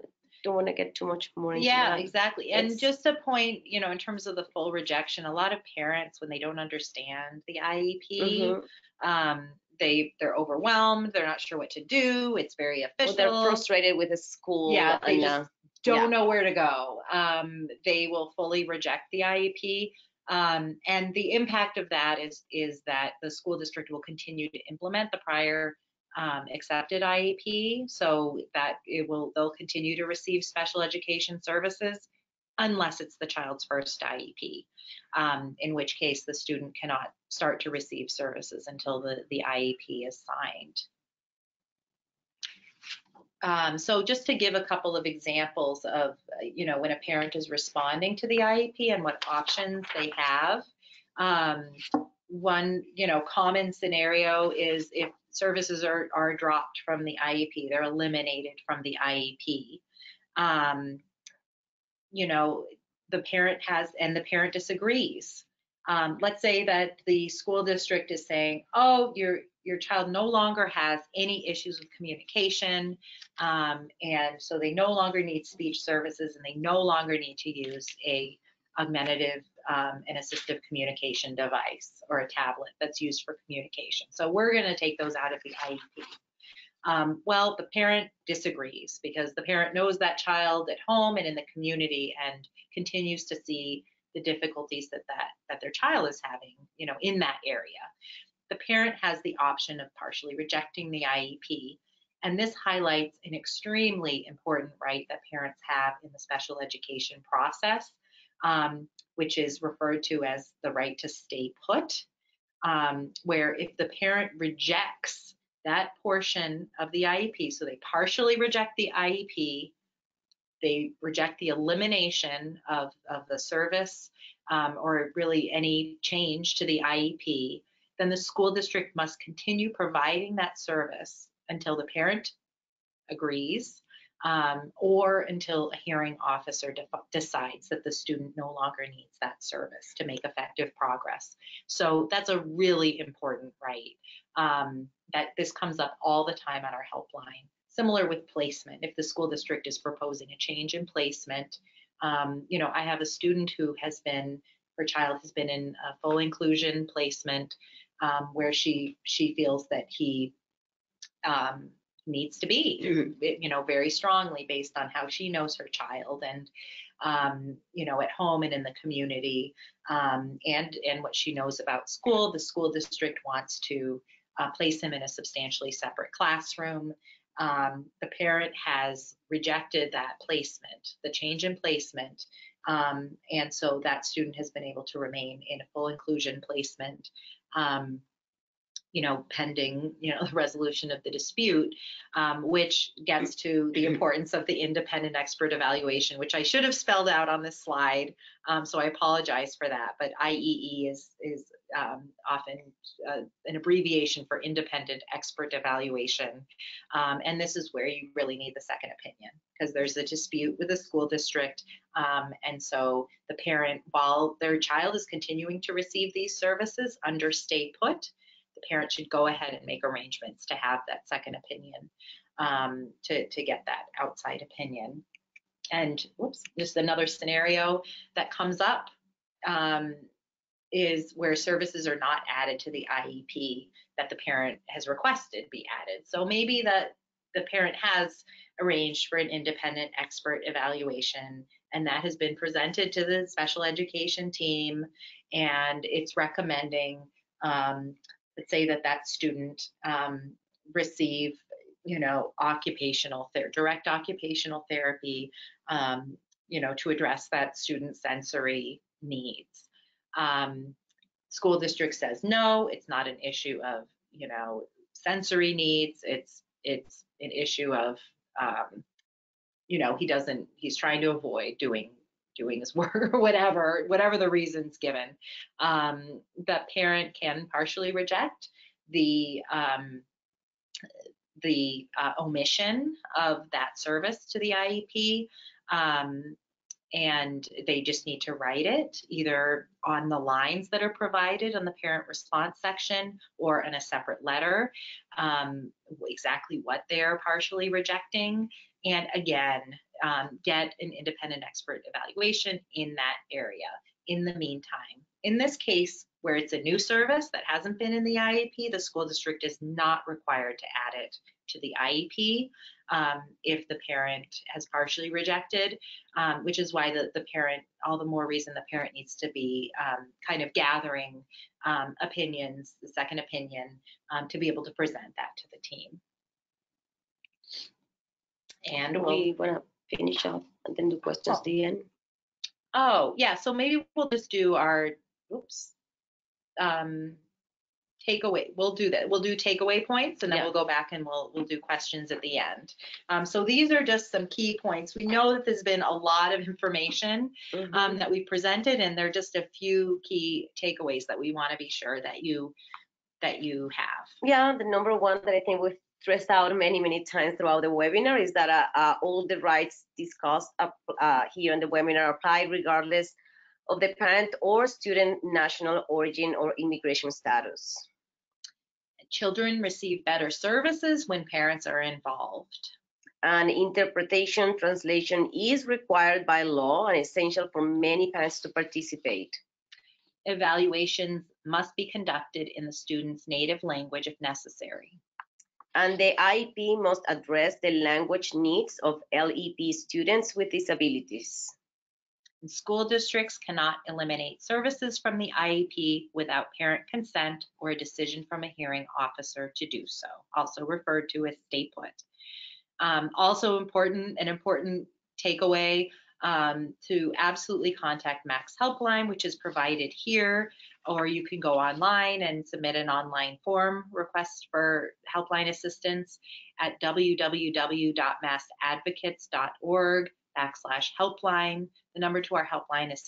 Don't want to get too much more into Yeah, that. exactly. And It's- just a point, you know, in terms of the full rejection, a lot of parents, when they don't understand the IEP, Mhm. um, they they're overwhelmed. They're not sure what to do. It's very official. they're frustrated with the school. Yeah, they and, just uh, don't yeah. know where to go. Um, they will fully reject the IEP. Um, and the impact of that is is that the school district will continue to implement the prior um, accepted IEP, so that it will they'll continue to receive special education services unless it's the child's first IEP, um, in which case the student cannot start to receive services until the, the IEP is signed. Um, so just to give a couple of examples of, you know, when a parent is responding to the IEP and what options they have. Um, one, you know, common scenario is if services are, are dropped from the IEP, they're eliminated from the IEP. Um, you know, the parent has, and the parent disagrees. Um, let's say that the school district is saying, oh, your, your child no longer has any issues with communication. Um, and so they no longer need speech services and they no longer need to use a augmentative um, and assistive communication device or a tablet that's used for communication. So we're going to take those out of the IEP. Um, well, the parent disagrees because the parent knows that child at home and in the community and continues to see the difficulties that, that, that their child is having, you know, in that area. The parent has the option of partially rejecting the IEP and this highlights an extremely important right that parents have in the special education process, um, which is referred to as the right to stay put, um, where if the parent rejects that portion of the IEP, so they partially reject the IEP, they reject the elimination of, of the service um, or really any change to the IEP, then the school district must continue providing that service until the parent agrees um, or until a hearing officer de- decides that the student no longer needs that service to make effective progress. So that's a really important right. Um, that this comes up all the time on our helpline. Similar with placement, if the school district is proposing a change in placement, um, you know, I have a student who has been, her child has been in a full inclusion placement um, where she she feels that he um, needs to be, you know, very strongly based on how she knows her child and, um, you know, at home and in the community, um, and and what she knows about school. The school district wants to uh, place him in a substantially separate classroom. Um, the parent has rejected that placement, the change in placement, um, and so that student has been able to remain in a full inclusion placement. Um, you know, pending, you know, the resolution of the dispute, um, which gets to the importance of the independent expert evaluation, which I should have spelled out on this slide. Um, so I apologize for that, but IEE is is um, often uh, an abbreviation for independent expert evaluation, um, and this is where you really need the second opinion because there's a dispute with the school district, um, and so the parent, while their child is continuing to receive these services under stay put the parent should go ahead and make arrangements to have that second opinion um, to, to get that outside opinion. And whoops, just another scenario that comes up um, is where services are not added to the IEP that the parent has requested be added. So maybe that the parent has arranged for an independent expert evaluation and that has been presented to the special education team and it's recommending um, let's say that that student um, receive, you know, occupational therapy, direct occupational therapy, um, you know, to address that student's sensory needs. Um, school district says no, it's not an issue of, you know, sensory needs. It's it's an issue of, um, you know, he doesn't. He's trying to avoid doing doing his work or whatever, whatever the reasons given, um, the parent can partially reject the um, the uh, omission of that service to the IEP. Um, and they just need to write it either on the lines that are provided on the parent response section or in a separate letter, um, exactly what they're partially rejecting. And again, um, get an independent expert evaluation in that area in the meantime. In this case, where it's a new service that hasn't been in the IEP, the school district is not required to add it to the IEP um, if the parent has partially rejected, um, which is why the, the parent, all the more reason the parent needs to be um, kind of gathering um, opinions, the second opinion, um, to be able to present that to the team. And We want to finish up and then do questions Oh. at the end. Oh, yeah, so maybe we'll just do our, oops, um, takeaway, we'll do that, we'll do takeaway points and then Yeah. we'll go back and we'll, we'll do questions at the end. Um, so these are just some key points. We know that there's been a lot of information, Mhm. um, that we presented and there are just a few key takeaways that we want to be sure that you, that you have. Yeah, the number one that I think we've stressed out many, many times throughout the webinar is that uh, uh, all the rights discussed up, uh, here in the webinar apply regardless of the parent or student national origin or immigration status. Children receive better services when parents are involved. And interpretation translation is required by law and essential for many parents to participate. Evaluations must be conducted in the student's native language if necessary. And the IEP must address the language needs of LEP students with disabilities. School districts cannot eliminate services from the IEP without parent consent or a decision from a hearing officer to do so, also referred to as stay put. Um, also important, an important takeaway um, to absolutely contact MAC's Helpline, which is provided here, or you can go online and submit an online form request for helpline assistance at www.massadvocates.org backslash helpline. The number to our helpline is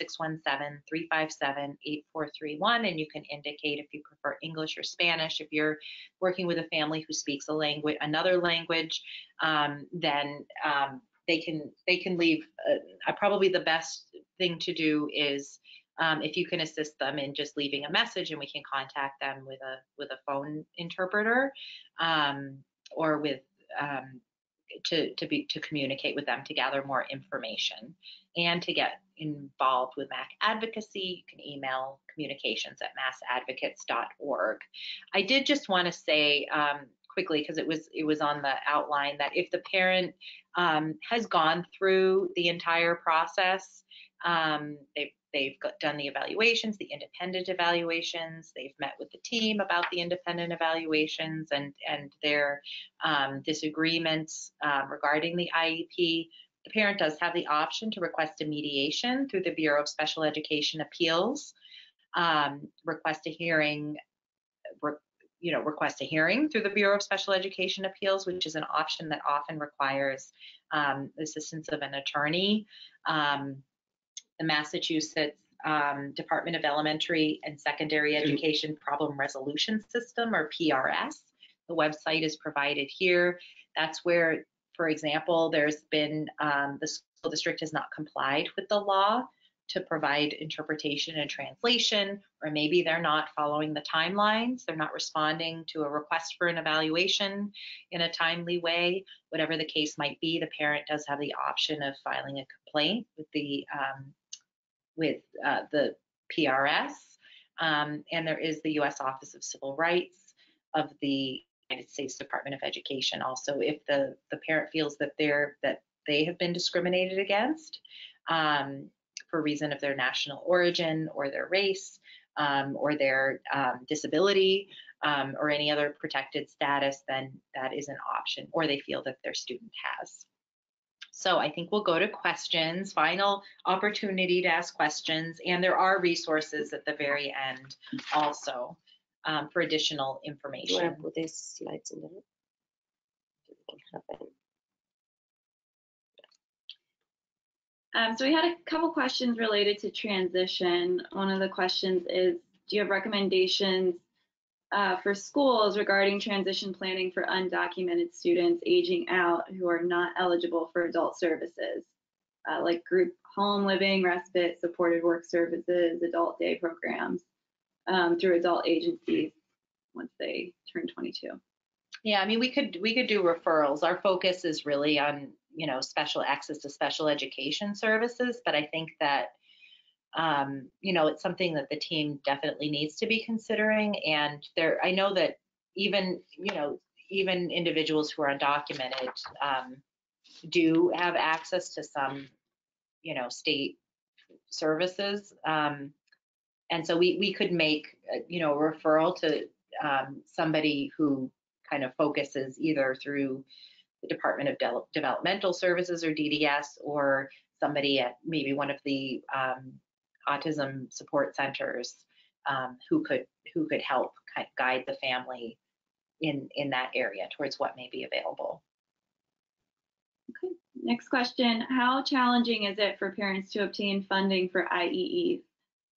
617-357-8431, and you can indicate if you prefer English or Spanish. If you're working with a family who speaks a language, another language, um, then um, they can they can leave. Uh, probably the best thing to do is um, if you can assist them in just leaving a message, and we can contact them with a with a phone interpreter um, or with um, to to be to communicate with them to gather more information and to get involved with MAC advocacy, you can email communications at massadvocates.org. I did just want to say um, quickly because it was it was on the outline that if the parent um, has gone through the entire process, um, they've they've got, done the evaluations, the independent evaluations. They've met with the team about the independent evaluations and and their um, disagreements um, regarding the IEP. The parent does have the option to request a mediation through the Bureau of Special Education Appeals, um, request a hearing, re, you know, request a hearing through the Bureau of Special Education Appeals, which is an option that often requires um, assistance of an attorney. Um, the Massachusetts um, Department of Elementary and Secondary Education Problem Resolution System, or PRS. The website is provided here. That's where, for example, there's been um, the school district has not complied with the law to provide interpretation and translation, or maybe they're not following the timelines, they're not responding to a request for an evaluation in a timely way. Whatever the case might be, the parent does have the option of filing a complaint with the um, with uh, the PRS, um, and there is the U.S. Office of Civil Rights of the United States Department of Education. Also, if the the parent feels that they're that they have been discriminated against um, for reason of their national origin or their race um, or their um, disability um, or any other protected status, then that is an option, or they feel that their student has. So I think we'll go to questions, final opportunity to ask questions, and there are resources at the very end also um, for additional Do you information. want to put these slides in there? Um, so we had a couple questions related to transition. One of the questions is, do you have recommendations uh, for schools regarding transition planning for undocumented students aging out who are not eligible for adult services, uh, like group home living, respite, supported work services, adult day programs um, through adult agencies once they turn 22. Yeah, I mean, we could we could do referrals. Our focus is really on you know special access to special education services, but I think that um, you know it's something that the team definitely needs to be considering. And there, I know that even you know even individuals who are undocumented um, do have access to some you know state services. Um, and so we we could make uh, you know a referral to um, somebody who kind of focuses either through the Department of De- Developmental Services or DDS or somebody at maybe one of the um, autism support centers um, who could who could help kind of guide the family in in that area towards what may be available. Okay, next question. How challenging is it for parents to obtain funding for IEEs?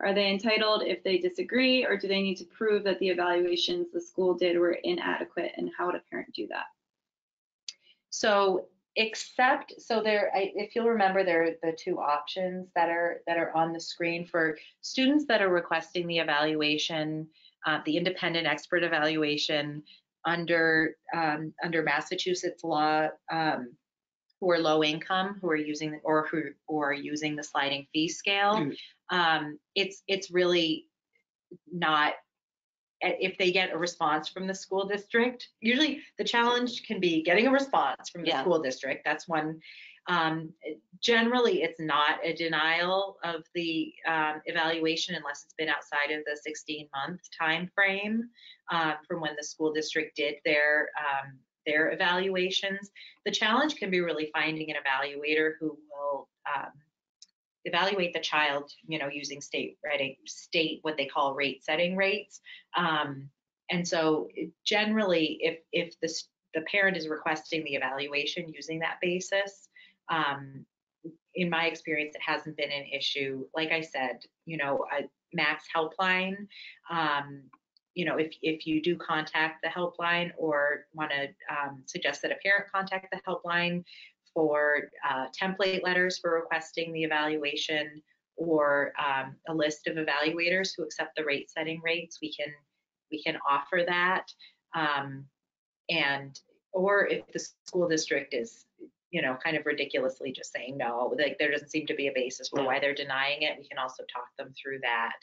Are they entitled if they disagree, or do they need to prove that the evaluations the school did were inadequate, and how would a parent do that? So except so there I, if you'll remember there are the two options that are that are on the screen for students that are requesting the evaluation uh, the independent expert evaluation under um, under massachusetts law um, who are low income who are using or who or are using the sliding fee scale Mm. um, it's it's really not if they get a response from the school district, usually the challenge can be getting a response from the Yeah. school district. That's one. Um, generally, it's not a denial of the um, evaluation unless it's been outside of the 16-month time frame uh, from when the school district did their um, their evaluations. The challenge can be really finding an evaluator who will um, evaluate the child, you know, using state rating, state what they call rate setting rates. Um, and so generally, if if the the parent is requesting the evaluation using that basis, um, in my experience, it hasn't been an issue. Like I said, you know, a MAC's helpline, um, you know, if, if you do contact the helpline or want to um, suggest that a parent contact the helpline for uh, template letters for requesting the evaluation or um, a list of evaluators who accept the rate setting rates, we can we can offer that. Um, and or if the school district is you know kind of ridiculously just saying no, like there doesn't seem to be a basis for why they're denying it, we can also talk them through that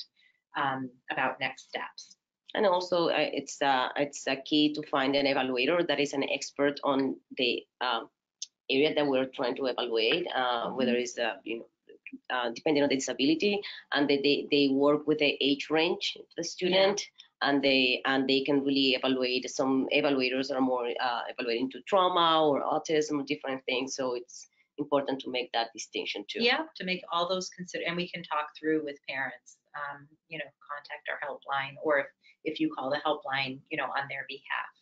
um, about next steps. And also, uh, it's uh, it's a key to find an evaluator that is an expert on the um, area that we're trying to evaluate, uh, whether it's uh, you know uh, depending on the disability, and they, they they work with the age range of the student, and they and they can really evaluate. Some evaluators are more uh, evaluating to trauma or autism or different things, so it's important to make that distinction too. Yeah, to make all those consider, and we can talk through with parents. Um, you know, contact our helpline, or if if you call the helpline, you know, on their behalf.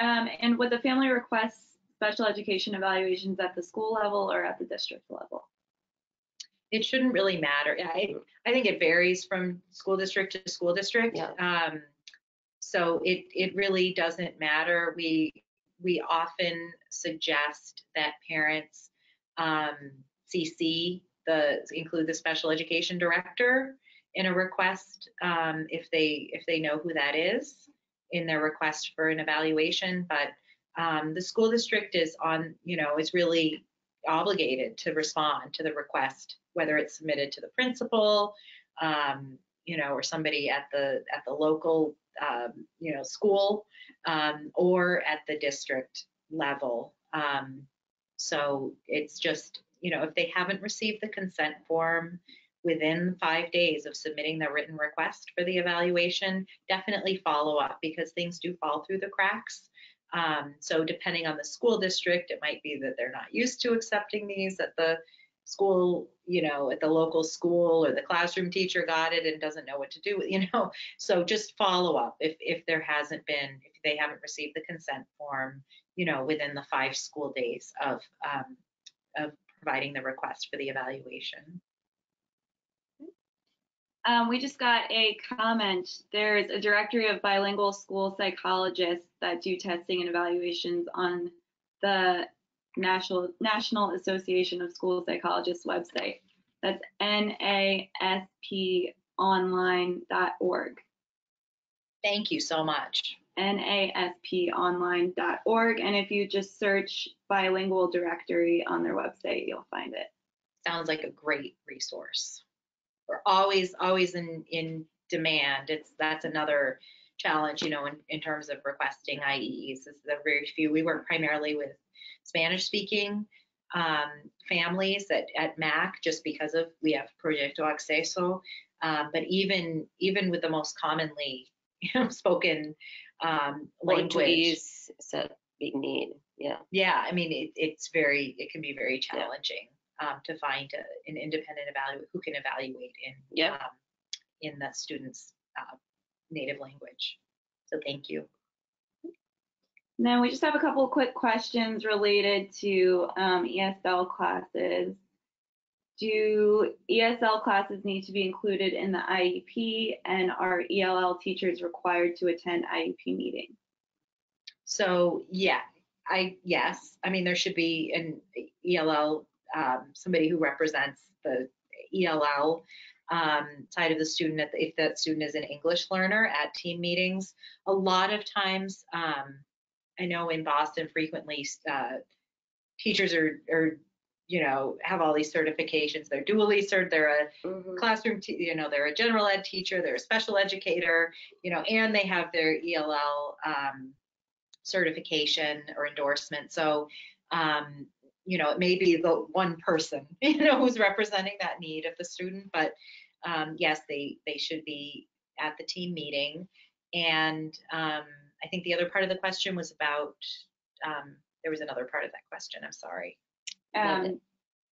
Um, and would the family request special education evaluations at the school level or at the district level? It shouldn't really matter. I I think it varies from school district to school district. Yeah. Um, so it it really doesn't matter. We we often suggest that parents um, CC the include the special education director in a request um, if they if they know who that is in their request for an evaluation. But um, the school district is on you know is really obligated to respond to the request, whether it's submitted to the principal, um, you know, or somebody at the at the local um, you know school um, or at the district level. Um, so it's just you know if they haven't received the consent form within five days of submitting the written request for the evaluation, definitely follow up because things do fall through the cracks. Um, so depending on the school district, it might be that they're not used to accepting these at the school, you know, at the local school or the classroom teacher got it and doesn't know what to do with, you know. So just follow up if if there hasn't been, if they haven't received the consent form, you know, within the five school days of um, of providing the request for the evaluation. Um, we just got a comment. There's a directory of bilingual school psychologists that do testing and evaluations on the National National Association of School Psychologists website. That's nasponline.org. Thank you so much. nasponline.org. And if you just search bilingual directory on their website, you'll find it. Sounds like a great resource. We're always always in in demand. It's that's another challenge, you know, in, in terms of requesting IEEs. Is there very few. We work primarily with Spanish speaking um, families at, at MAC just because of we have Proyecto Acceso. Um, but even even with the most commonly you know, spoken um, language, Portuguese is a big need. Yeah. yeah, I mean it, it's very it can be very challenging um, to find a, an independent evaluator who can evaluate in Yeah. um, in the student's uh, native language. So thank you. Now we just have a couple of quick questions related to um, ESL classes. Do ESL classes need to be included in the IEP and are ELL teachers required to attend IEP meetings? So yeah, I yes, I mean there should be an ELL um, somebody who represents the ELL um, side of the student if, if that student is an English learner at team meetings. A lot of times, um, I know in Boston frequently uh, teachers are, are you know have all these certifications. They're dually cert. They're a Mhm. classroom, te- you know, they're a general ed teacher, they're a special educator, you know, and they have their ELL um, certification or endorsement. So, um, you know, it may be the one person, you know, who's representing that need of the student, but um, yes, they they should be at the team meeting. And um, I think the other part of the question was about. Um, there was another part of that question. I'm sorry. Um,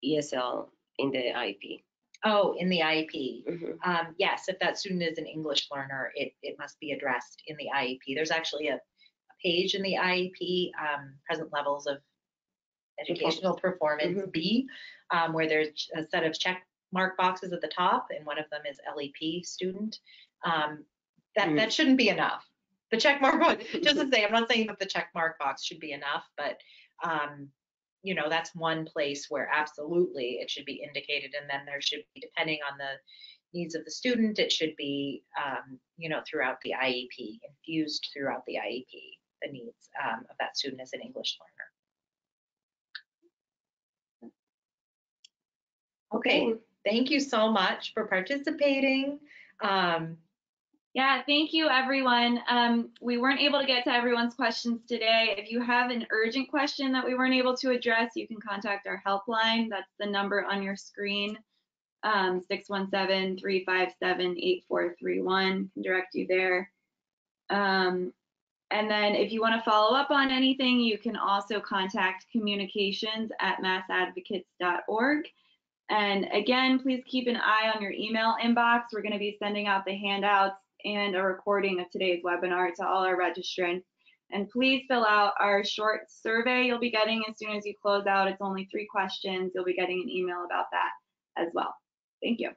ESL in the IEP. Oh, in the IEP. Mhm. Um, yes, if that student is an English learner, it, it must be addressed in the IEP. There's actually a, a page in the IEP, um, present levels of educational performance B, um, where there's a set of check mark boxes at the top, and one of them is LEP student. Um, that, that shouldn't be enough. The check mark, box- just to say, I'm not saying that the check mark box should be enough, but, um, you know, that's one place where absolutely it should be indicated, and then there should be, depending on the needs of the student, it should be, um, you know, throughout the IEP, infused throughout the IEP, the needs um, of that student as an English learner. Okay, thank you so much for participating. Um, Yeah, thank you, everyone. Um, we weren't able to get to everyone's questions today. If you have an urgent question that we weren't able to address, you can contact our helpline. That's the number on your screen, um, 617-357-8431. Can direct you there. Um, and then if you want to follow up on anything, you can also contact communications at massadvocates.org. And again, please keep an eye on your email inbox. We're going to be sending out the handouts and a recording of today's webinar to all our registrants. And please fill out our short survey you'll be getting as soon as you close out. It's only three questions. You'll be getting an email about that as well. Thank you.